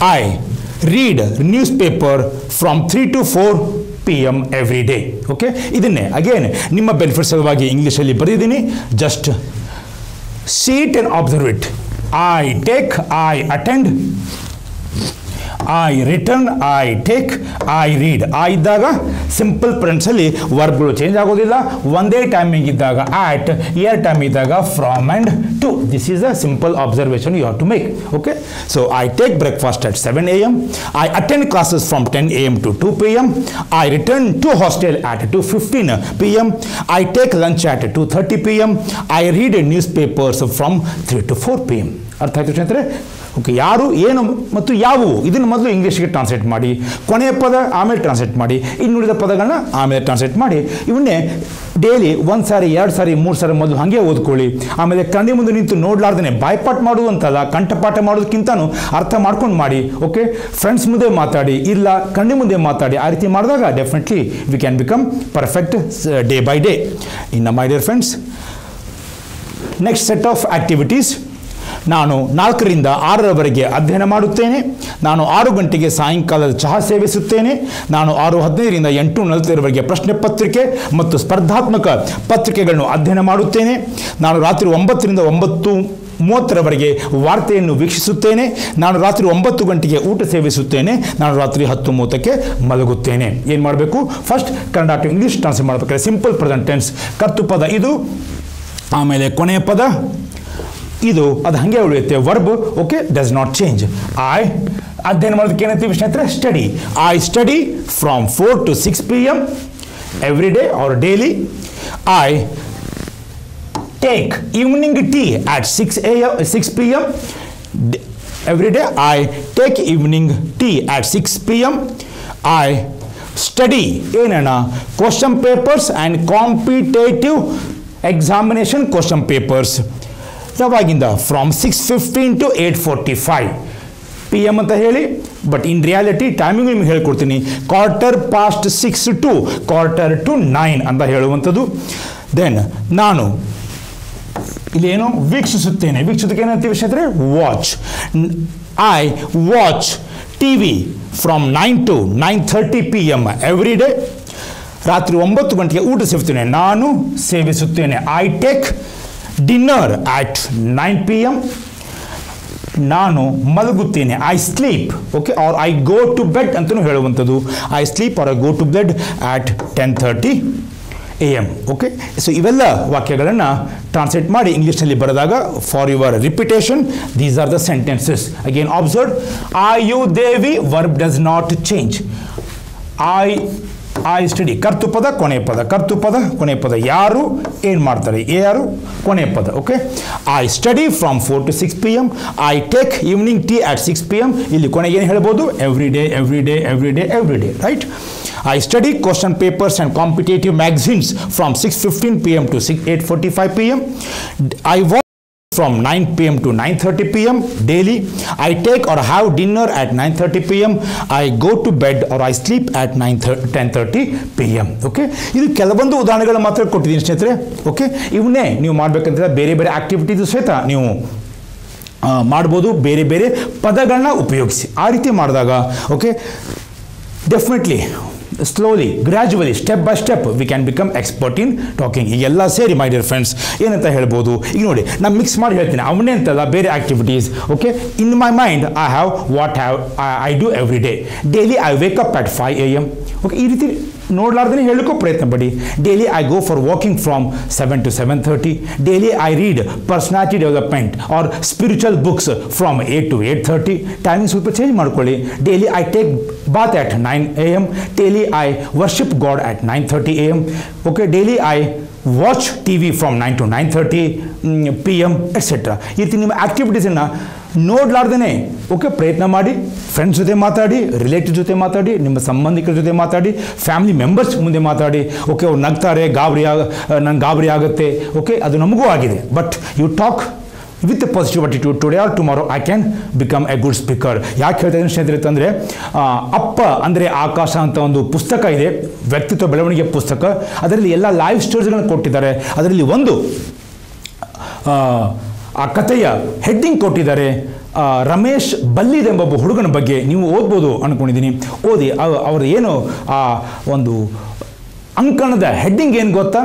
I read newspaper from 3 to 4 P M every day okay ಇದನ್ನೇ again ನಿಮ್ಮ benefit ಸಲುವಾಗಿ ಇಂಗ್ಲೀಷಲ್ಲಿ ಬರೆದಿದ್ದೀನಿ just sit and observe it I take I attend I return I take I read ಆ ಇದ್ದಾಗ simple ಪ್ರೆಂಟ್ಸಲ್ಲಿ ವರ್ಬ್ಗಳು change ಆಗೋದಿಲ್ಲ. ಒಂದೇ timing ಇದ್ದಾಗ ಆಟ್ ಎರಡು ಟೈಮ್ ಇದ್ದಾಗ from and to this is a simple observation you have to make okay so I take breakfast at seven A M I attend classes from ten A M to two P M I return to hostel at two fifteen P M I take lunch at two thirty P M I read newspapers from three to four P M ಅರ್ಥ ಆಯಿತು ಸ್ನೇಹಿತರೆ? Okay ಯಾರು, ಏನು ಮತ್ತು ಯಾವುವು? ಇದನ್ನು ಮೊದಲು ಇಂಗ್ಲೀಷ್ಗೆ translate ಮಾಡಿ, ಕೊನೆಯ ಪದ ಆಮೇಲೆ ಟ್ರಾನ್ಸ್ಲೇಟ್ ಮಾಡಿ, ಇನ್ನುಳಿದ ಪದಗಳನ್ನ ಆಮೇಲೆ ಟ್ರಾನ್ಸ್ಲೇಟ್ ಮಾಡಿ. ಇವನ್ನೇ ಡೈಲಿ ಒಂದು ಸಾರಿ, ಎರಡು ಸಾರಿ, ಮೂರು ಸಾರಿ ಮೊದಲು ಹಾಗೆ ಓದ್ಕೊಳ್ಳಿ. ಆಮೇಲೆ ಕಣ್ಣಿ ಮುಂದೆ ನಿಂತು ನೋಡ್ಲಾರ್ದೇ ಬಾಯ್ಪಾಠ ಮಾಡುವಂತಲ್ಲ ಕಂಠಪಾಠ ಮಾಡೋದಕ್ಕಿಂತನೂ ಅರ್ಥ ಮಾಡ್ಕೊಂಡು ಮಾಡಿ ಓಕೆ ಫ್ರೆಂಡ್ಸ್ ಮುಂದೆ ಮಾತಾಡಿ, ಇಲ್ಲ ಕಣ್ಣಿ ಮುಂದೆ ಮಾತಾಡಿ, ಆ ರೀತಿ ಮಾಡಿದಾಗ definitely we can become perfect day by day ಇನ್ನು my dear friends next set of activities ನಾನು ನಾಲ್ಕರಿಂದ ಆರರವರೆಗೆ ಅಧ್ಯಯನ ಮಾಡುತ್ತೇನೆ. ನಾನು ಆರು ಗಂಟೆಗೆ ಸಾಯಂಕಾಲದ ಚಹಾ ಸೇವಿಸುತ್ತೇನೆ. ನಾನು ಆರು ಹದಿನೈದರಿಂದ ಎಂಟು ನಲವತ್ತೈದರವರೆಗೆ ಪ್ರಶ್ನೆ ಪತ್ರಿಕೆ ಮತ್ತು ಸ್ಪರ್ಧಾತ್ಮಕ ಪತ್ರಿಕೆಗಳನ್ನು ಅಧ್ಯಯನ ಮಾಡುತ್ತೇನೆ. ನಾನು ರಾತ್ರಿ ಒಂಬತ್ತರಿಂದ ಒಂಬತ್ತು ಮೂವತ್ತರವರೆಗೆ ವಾರ್ತೆಯನ್ನು ವೀಕ್ಷಿಸುತ್ತೇನೆ. ನಾನು ರಾತ್ರಿ ಒಂಬತ್ತು ಗಂಟೆಗೆ ಊಟ ಸೇವಿಸುತ್ತೇನೆ. ನಾನು ರಾತ್ರಿ ಹತ್ತು ಮೂವತ್ತಕ್ಕೆ ಮಲಗುತ್ತೇನೆ. ಏನು ಮಾಡಬೇಕು? First Kannada to English translate ಮಾಡಬೇಕಾದ್ರೆ ಸಿಂಪಲ್ ಪ್ರೆಸೆಂಟ್ ಟೆನ್ಸ್ ಕರ್ತು ಪದ ಇದು. ಆಮೇಲೆ ಕೊನೆಯ ಪದ. ಇದು ಅದು ಹಾಗೆ ಉಳಿಯುತ್ತೆ verb okay does not change I ಅಧ್ಯಯನ ಮಾಡೋದಕ್ಕೆ ಏನಂತೀವಿ ಸ್ನೇಹಿತರೆ study I study from four to six P M every day or daily I take evening tea at 6 a.m. 6 p.m. D- Every day I take evening tea at 6 p.m. I study ಏನಣ್ಣ question papers and competitive examination question papers ಯಾವಾಗಿಂದ from six fifteen to eight forty five P M ಅಂತ ಹೇಳಿ but in reality timing ನಿಮ್ಗೆ ಹೇಳ್ಕೊಡ್ತೀನಿ. Quarter past six to quarter to nine ಅಂತ ಹೇಳುವಂಥದ್ದು. Then ನಾನು ಇಲ್ಲೇನು ವೀಕ್ಷಿಸುತ್ತೇನೆ. ವೀಕ್ಷಿಸೋದಕ್ಕೆ ವಿಷಯ ಅಂದರೆ watch I watch T V from nine to nine thirty P M every day ರಾತ್ರಿ ಒಂಬತ್ತು ಗಂಟೆಗೆ ಊಟ ಸೇವಿಸ್ತೇನೆ. ನಾನು ಸೇವಿಸುತ್ತೇನೆ. I take dinner at nine P M ನಾನು ಮಲಗುತ್ತೇನೆ. I sleep okay or I go to bed ಅಂತಲೂ ಹೇಳುವಂಥದ್ದು. I sleep or I go to bed at ten thirty A M okay so ಇವೆಲ್ಲ ವಾಕ್ಯಗಳನ್ನು ಟ್ರಾನ್ಸ್ಲೇಟ್ ಮಾಡಿ ಇಂಗ್ಲೀಷ್ನಲ್ಲಿ ಬರೆದಾಗ for your repetition these are the sentences again observe I you they we verb does not change I I study ಕರ್ತು ಪದ, ಕೊನೆ ಪದ. ಕರ್ತು ಪದ, ಕೊನೆ ಪದ. ಯಾರು? ಏನು ಮಾಡ್ತಾರೆ? ಯಾರು? ಕೊನೆ ಪದ okay I study from four to six P M I take evening tea at six P M ಇಲ್ಲಿ ಕೊನೆಗೆ ಏನು ಹೇಳ್ಬೋದು? Every day every day every day every day right I study question papers and competitive magazines from six fifteen P M to six eight forty five P M I watch from 9 pm to 9:30 pm daily. I take or have dinner at 9:30 pm i go to bed or i sleep at 9 10:30 pm okay ಇದು ಕೆಲವೊಂದು ಉದಾಹರಣೆಗಳು ಮಾತ್ರ ಕೊಟ್ಟಿದ್ದೀನಿ ಸ್ನೇಹಿತರೆ. Okay ಇವನ್ನೇ ನೀವು ಮಾಡಬೇಕಂತ ಬೇರೆ ಬೇರೆ ಆಕ್ಟಿವಿಟೀಸು ಸಹಿತ ನೀವು ಮಾಡ್ಬೋದು. ಬೇರೆ ಬೇರೆ ಪದಗಳನ್ನ ಉಪಯೋಗಿಸಿ. ಆ ರೀತಿ ಮಾಡಿದಾಗ okay definitely slowly gradually step by step we can become expert in talking ಈಗೆಲ್ಲ ಸೇರಿ ಮೈ ಡಿಯರ್ ಫ್ರೆಂಡ್ಸ್ ಏನಂತ ಹೇಳ್ಬೋದು? ಈಗ ನೋಡಿ ನಾನು ಮಿಕ್ಸ್ ಮಾಡಿ ಹೇಳ್ತೀನಿ. ಅವನೇ ಅಂತಲ್ಲ, ಬೇರೆ activities okay in my mind I have what have I do every day daily I wake up at five A M okay ಈ ರೀತಿ ನೋಡ್ಲಾರ್ದೇ ಹೇಳೋಕ್ಕೂ ಪ್ರಯತ್ನ ಪಡಿ daily I go for walking from seven to seven thirty daily I read personality development or spiritual books from eight to eight thirty timing ಸ್ವಲ್ಪ change ಮಾಡ್ಕೊಳ್ಳಿ daily I take bath at 9 a.m. Daily I worship God at 9:30 a.m. Okay, daily I watch TV from 9 to 9:30 p.m. etc. ಈ ರೀತಿ ನಿಮ್ಮ ಆಕ್ಟಿವಿಟೀಸನ್ನು ನೋಡ್ಲಾರ್ದೇ okay, ಪ್ರಯತ್ನ ಮಾಡಿ friends ಜೊತೆ ಮಾತಾಡಿ relative ಜೊತೆ ಮಾತಾಡಿ, ನಿಮ್ಮ ಸಂಬಂಧಿಕರ ಜೊತೆ ಮಾತಾಡಿ ಫ್ಯಾಮಿಲಿ ಮೆಂಬರ್ಸ್ ಮುಂದೆ ಮಾತಾಡಿ. ಓಕೆ, ಅವ್ರು ನಗ್ತಾರೆ, ಗಾಬರಿ ಆಗ ನಂಗೆ ಗಾಬರಿ ಆಗುತ್ತೆ. ಓಕೆ, ಅದು ನಮಗೂ ಆಗಿದೆ. But you talk with positive attitude today or tomorrow I can become a good speaker ಯಾಕೆ ಹೇಳ್ತಾ ಇದ್ದೀನಿ ಸ್ನೇಹಿತರೆ ಅಂತಂದರೆ ಅಪ್ಪ ಅಂದರೆ ಆಕಾಶ ಅಂತ ಒಂದು ಪುಸ್ತಕ ಇದೆ, ವ್ಯಕ್ತಿತ್ವ ಬೆಳವಣಿಗೆ ಪುಸ್ತಕ. ಅದರಲ್ಲಿ ಎಲ್ಲ ಲೈವ್ ಸ್ಟೋರಿಗಳನ್ನು ಕೊಟ್ಟಿದ್ದಾರೆ. ಅದರಲ್ಲಿ ಒಂದು ಆ, ಕಥೆಯ ಹೆಡ್ಡಿಂಗ್ ಕೊಟ್ಟಿದ್ದಾರೆ ರಮೇಶ್ ಬಲ್ಲಿದ್ ಎಂಬ ಒಬ್ಬ ಹುಡುಗನ ಬಗ್ಗೆ ನೀವು ಓದ್ಬೋದು ಅಂದ್ಕೊಂಡಿದ್ದೀನಿ ಓದಿ ಅವ್ರ ಏನು ಆ ಒಂದು ಅಂಕಣದ ಹೆಡ್ಡಿಂಗ್ ಏನು ಗೊತ್ತಾ?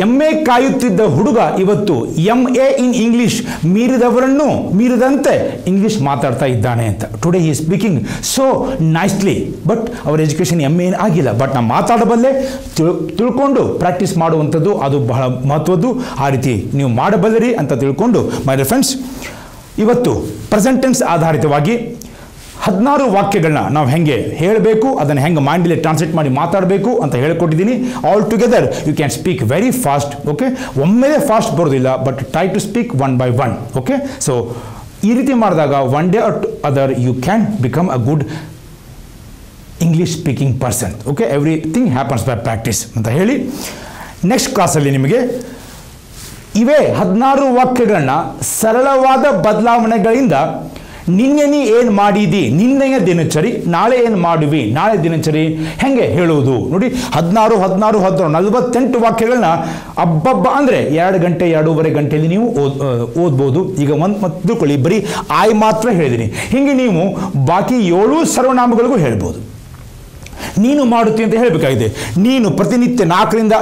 ಎ ಕಾಯುತ್ತಿದ್ದ ಹುಡುಗ ಇವತ್ತು ಎಂ ಎ ಇನ್ ಇಂಗ್ಲಿಷ್ ಮೀರಿದವರನ್ನು ಮೀರಿದಂತೆ ಇಂಗ್ಲಿಷ್ ಮಾತಾಡ್ತಾ ಇದ್ದಾನೆ ಅಂತ. Today he speaking so nicely but ಅವರ ಎಜುಕೇಷನ್ ಎಂ ಎ ಆಗಿಲ್ಲ. ಬಟ್ ನಾವು ಮಾತಾಡಬಲ್ಲೆ, ತಿಳ್, ತಿಳ್ಕೊಂಡು ಪ್ರಾಕ್ಟೀಸ್ ಮಾಡುವಂಥದ್ದು ಅದು ಬಹಳ ಮಹತ್ವದ್ದು. ಆ ರೀತಿ ನೀವು ಮಾಡಬಲ್ಲರಿ ಅಂತ ತಿಳ್ಕೊಂಡು ಮೈ ಫ್ರೆಂಡ್ಸ್ ಇವತ್ತು ಪ್ರೆಸೆಂಟೆನ್ಸ್ ಆಧಾರಿತವಾಗಿ ಹದಿನಾರು ವಾಕ್ಯಗಳನ್ನ ನಾವು ಹೆಂಗೆ ಹೇಳಬೇಕು, ಅದನ್ನು ಹೆಂಗೆ ಮೈಂಡಲ್ಲಿ ಟ್ರಾನ್ಸ್ಲೇಟ್ ಮಾಡಿ ಮಾತಾಡಬೇಕು ಅಂತ ಹೇಳಿಕೊಟ್ಟಿದ್ದೀನಿ. All together you can speak very fast okay ಒಮ್ಮೆಲೆ ಫಾಸ್ಟ್ ಬರೋದಿಲ್ಲ but try to speak one by one okay so ಈ ರೀತಿ ಮಾಡಿದಾಗ one day at other you can become a good English speaking person okay everything happens by practice ಅಂತ ಹೇಳಿ. Next ಕ್ಲಾಸಲ್ಲಿ ನಿಮಗೆ ಇವೇ ಹದಿನಾರು ವಾಕ್ಯಗಳನ್ನ ಸರಳವಾದ ಬದಲಾವಣೆಗಳಿಂದ ನಿನ್ನೆ ನೀ ಏನು ಮಾಡಿದಿ? ನಿನ್ನೆಯ ದಿನಚರಿ, ನಾಳೆ ಏನು ಮಾಡುವಿ? ನಾಳೆ ದಿನಚರಿ ಹೆಂಗೆ ಹೇಳುವುದು? ನೋಡಿ, ಹದಿನಾರು ಹದಿನಾರು ಹದಿನಾರು, ನಲವತ್ತೆಂಟು ವಾಕ್ಯಗಳನ್ನ ಅಬ್ಬಬ್ಬ ಅಂದರೆ ಎರಡು ಗಂಟೆ, ಎರಡೂವರೆ ಗಂಟೆಯಲ್ಲಿ ನೀವು ಓದ್ ಓದ್ಬೋದು. ಈಗ ಒಂದು ಮತ್ತು ಕೊಳಿ ಬರೀ ಆಯ್ ಮಾತ್ರ ಹೇಳಿದಿನಿ. ಹೀಗೆ ನೀವು ಬಾಕಿ ಏಳು ಸರ್ವನಾಮಗಳಿಗೂ ಹೇಳ್ಬೋದು. ನೀನು ಮಾಡುತ್ತಿ ಅಂತ ಹೇಳಬೇಕಾಗಿದೆ. ನೀನು ಪ್ರತಿನಿತ್ಯ ನಾಲ್ಕರಿಂದ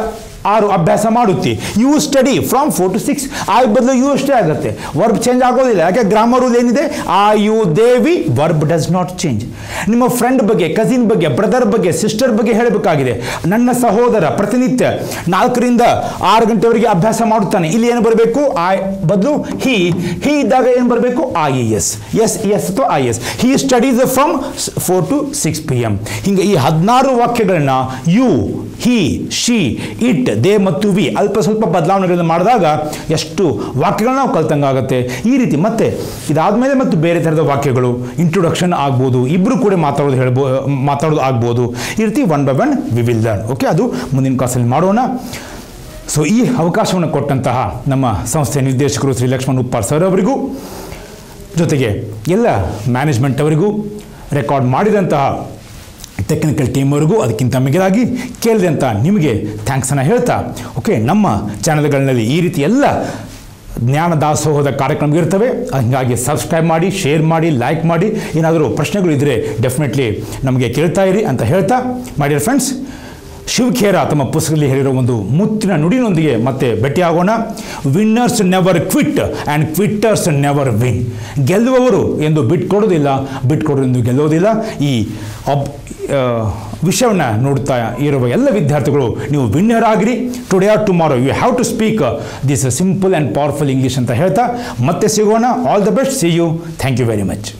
ಆರು ಅಭ್ಯಾಸ ಮಾಡುತ್ತಿ. You study from four to six ಆ ಬದಲು ಯು ಅಷ್ಟೇ ಆಗುತ್ತೆ. ವರ್ಬ್ ಚೇಂಜ್ ಆಗೋದಿಲ್ಲ. ಯಾಕೆ? ಗ್ರಾಮರ್ ರೂಲ್ ಏನಿದೆ? ಆ you they we verb does not change ನಿಮ್ಮ ಫ್ರೆಂಡ್ ಬಗ್ಗೆ ಕಸಿನ್ ಬಗ್ಗೆ ಬ್ರದರ್ ಬಗ್ಗೆ ಸಿಸ್ಟರ್ ಬಗ್ಗೆ ಹೇಳಬೇಕಾಗಿದೆ. ನನ್ನ ಸಹೋದರ, ಪ್ರತಿನಿತ್ಯ ನಾಲ್ಕರಿಂದ ಆರು ಗಂಟೆವರೆಗೆ ಅಭ್ಯಾಸ ಮಾಡುತ್ತಾನೆ. ಇಲ್ಲಿ ಏನು ಬರಬೇಕು? ಆ ಬದಲು ಹಿ ಹಿ ಇದ್ದಾಗ ಏನು ಬರಬೇಕು? I E S S S ಅಥವಾ I S he studies from four to six P M ಹಿಂಗೆ ಈ ಹದಿನಾರು ವಾಕ್ಯಗಳನ್ನ you he she it they ಮತ್ತು ವಿ, ಅಲ್ಪ ಸ್ವಲ್ಪ ಬದಲಾವಣೆಗಳನ್ನು ಮಾಡಿದಾಗ ಎಷ್ಟು ವಾಕ್ಯಗಳನ್ನ ನಾವು ಕಲ್ತಂಗಾಗುತ್ತೆ. ಈ ರೀತಿ ಮತ್ತೆ ಇದಾದಮೇಲೆ ಮತ್ತು ಬೇರೆ ಥರದ ವಾಕ್ಯಗಳು ಇಂಟ್ರೊಡಕ್ಷನ್ ಆಗ್ಬೋದು ಇಬ್ಬರು ಕೂಡ ಮಾತಾಡೋದು ಹೇಳ್ಬೋ, ಮಾತಾಡೋದು ಆಗ್ಬೋದು. ಈ ರೀತಿ one by one we will learn okay ಅದು ಮುಂದಿನ ಕ್ಲಾಸಲ್ಲಿ ಮಾಡೋಣ. ಸೊ ಈ ಅವಕಾಶವನ್ನು ಕೊಟ್ಟಂತಹ ನಮ್ಮ ಸಂಸ್ಥೆಯ ನಿರ್ದೇಶಕರು ಶ್ರೀ ಲಕ್ಷ್ಮಣ್ ಉಪ್ಪಾರ್ ಸರ್ ಅವರಿಗೂ, ಜೊತೆಗೆ ಎಲ್ಲ ಮ್ಯಾನೇಜ್ಮೆಂಟ್ ಅವರಿಗೂ ರೆಕಾರ್ಡ್ ಮಾಡಿದಂತಹ ಟೆಕ್ನಿಕಲ್ ಟೀಮ್ವರೆಗೂ ಅದಕ್ಕಿಂತ ಮಿಗಿಲಾಗಿ ಅಂತ ನಿಮಗೆ ಥ್ಯಾಂಕ್ಸನ್ನು ಹೇಳ್ತಾ ಓಕೆ ನಮ್ಮ ಚಾನಲ್ಗಳಲ್ಲಿ ಈ ರೀತಿ ಎಲ್ಲ ಜ್ಞಾನ ದಾಸೋಹದ ಕಾರ್ಯಕ್ರಮಗಳಿರ್ತವೆ ಹೀಗಾಗಿ ಸಬ್ಸ್ಕ್ರೈಬ್ ಮಾಡಿ ಶೇರ್ ಮಾಡಿ ಲೈಕ್ ಮಾಡಿ, ಏನಾದರೂ ಪ್ರಶ್ನೆಗಳು ಇದ್ದರೆ ಡೆಫಿನೆಟ್ಲಿ ನಮಗೆ ಕೇಳ್ತಾ ಇರಿ ಅಂತ ಹೇಳ್ತಾ ಮಾಡಿರ ಫ್ರೆಂಡ್ಸ್ ಶಿವಖೇರ ತಮ್ಮ ಪುಸ್ತಕದಲ್ಲಿ ಹೇಳಿರೋ ಒಂದು ಮುತ್ತಿನ ನುಡಿನೊಂದಿಗೆ ಮತ್ತೆ ಭೇಟಿಯಾಗೋಣ. Winners never quit and quitters never win ಗೆಲ್ಲುವವರು ಎಂದು ಬಿಟ್ಕೊಡೋದಿಲ್ಲ ಬಿಟ್ಕೊಡೋದು ಎಂದು ಗೆಲ್ಲೋದಿಲ್ಲ ಈ ಅಬ್ ವಿಷಯವನ್ನು ನೋಡ್ತಾ ಇರುವ ಎಲ್ಲ ವಿದ್ಯಾರ್ಥಿಗಳು, ನೀವು ವಿನ್ನರ್ ಆಗಿರಿ. Today or tomorrow you have to speak this simple and powerful English ಅಂತ ಹೇಳ್ತಾ ಮತ್ತೆ ಸಿಗೋಣ. All the best see you thank you very much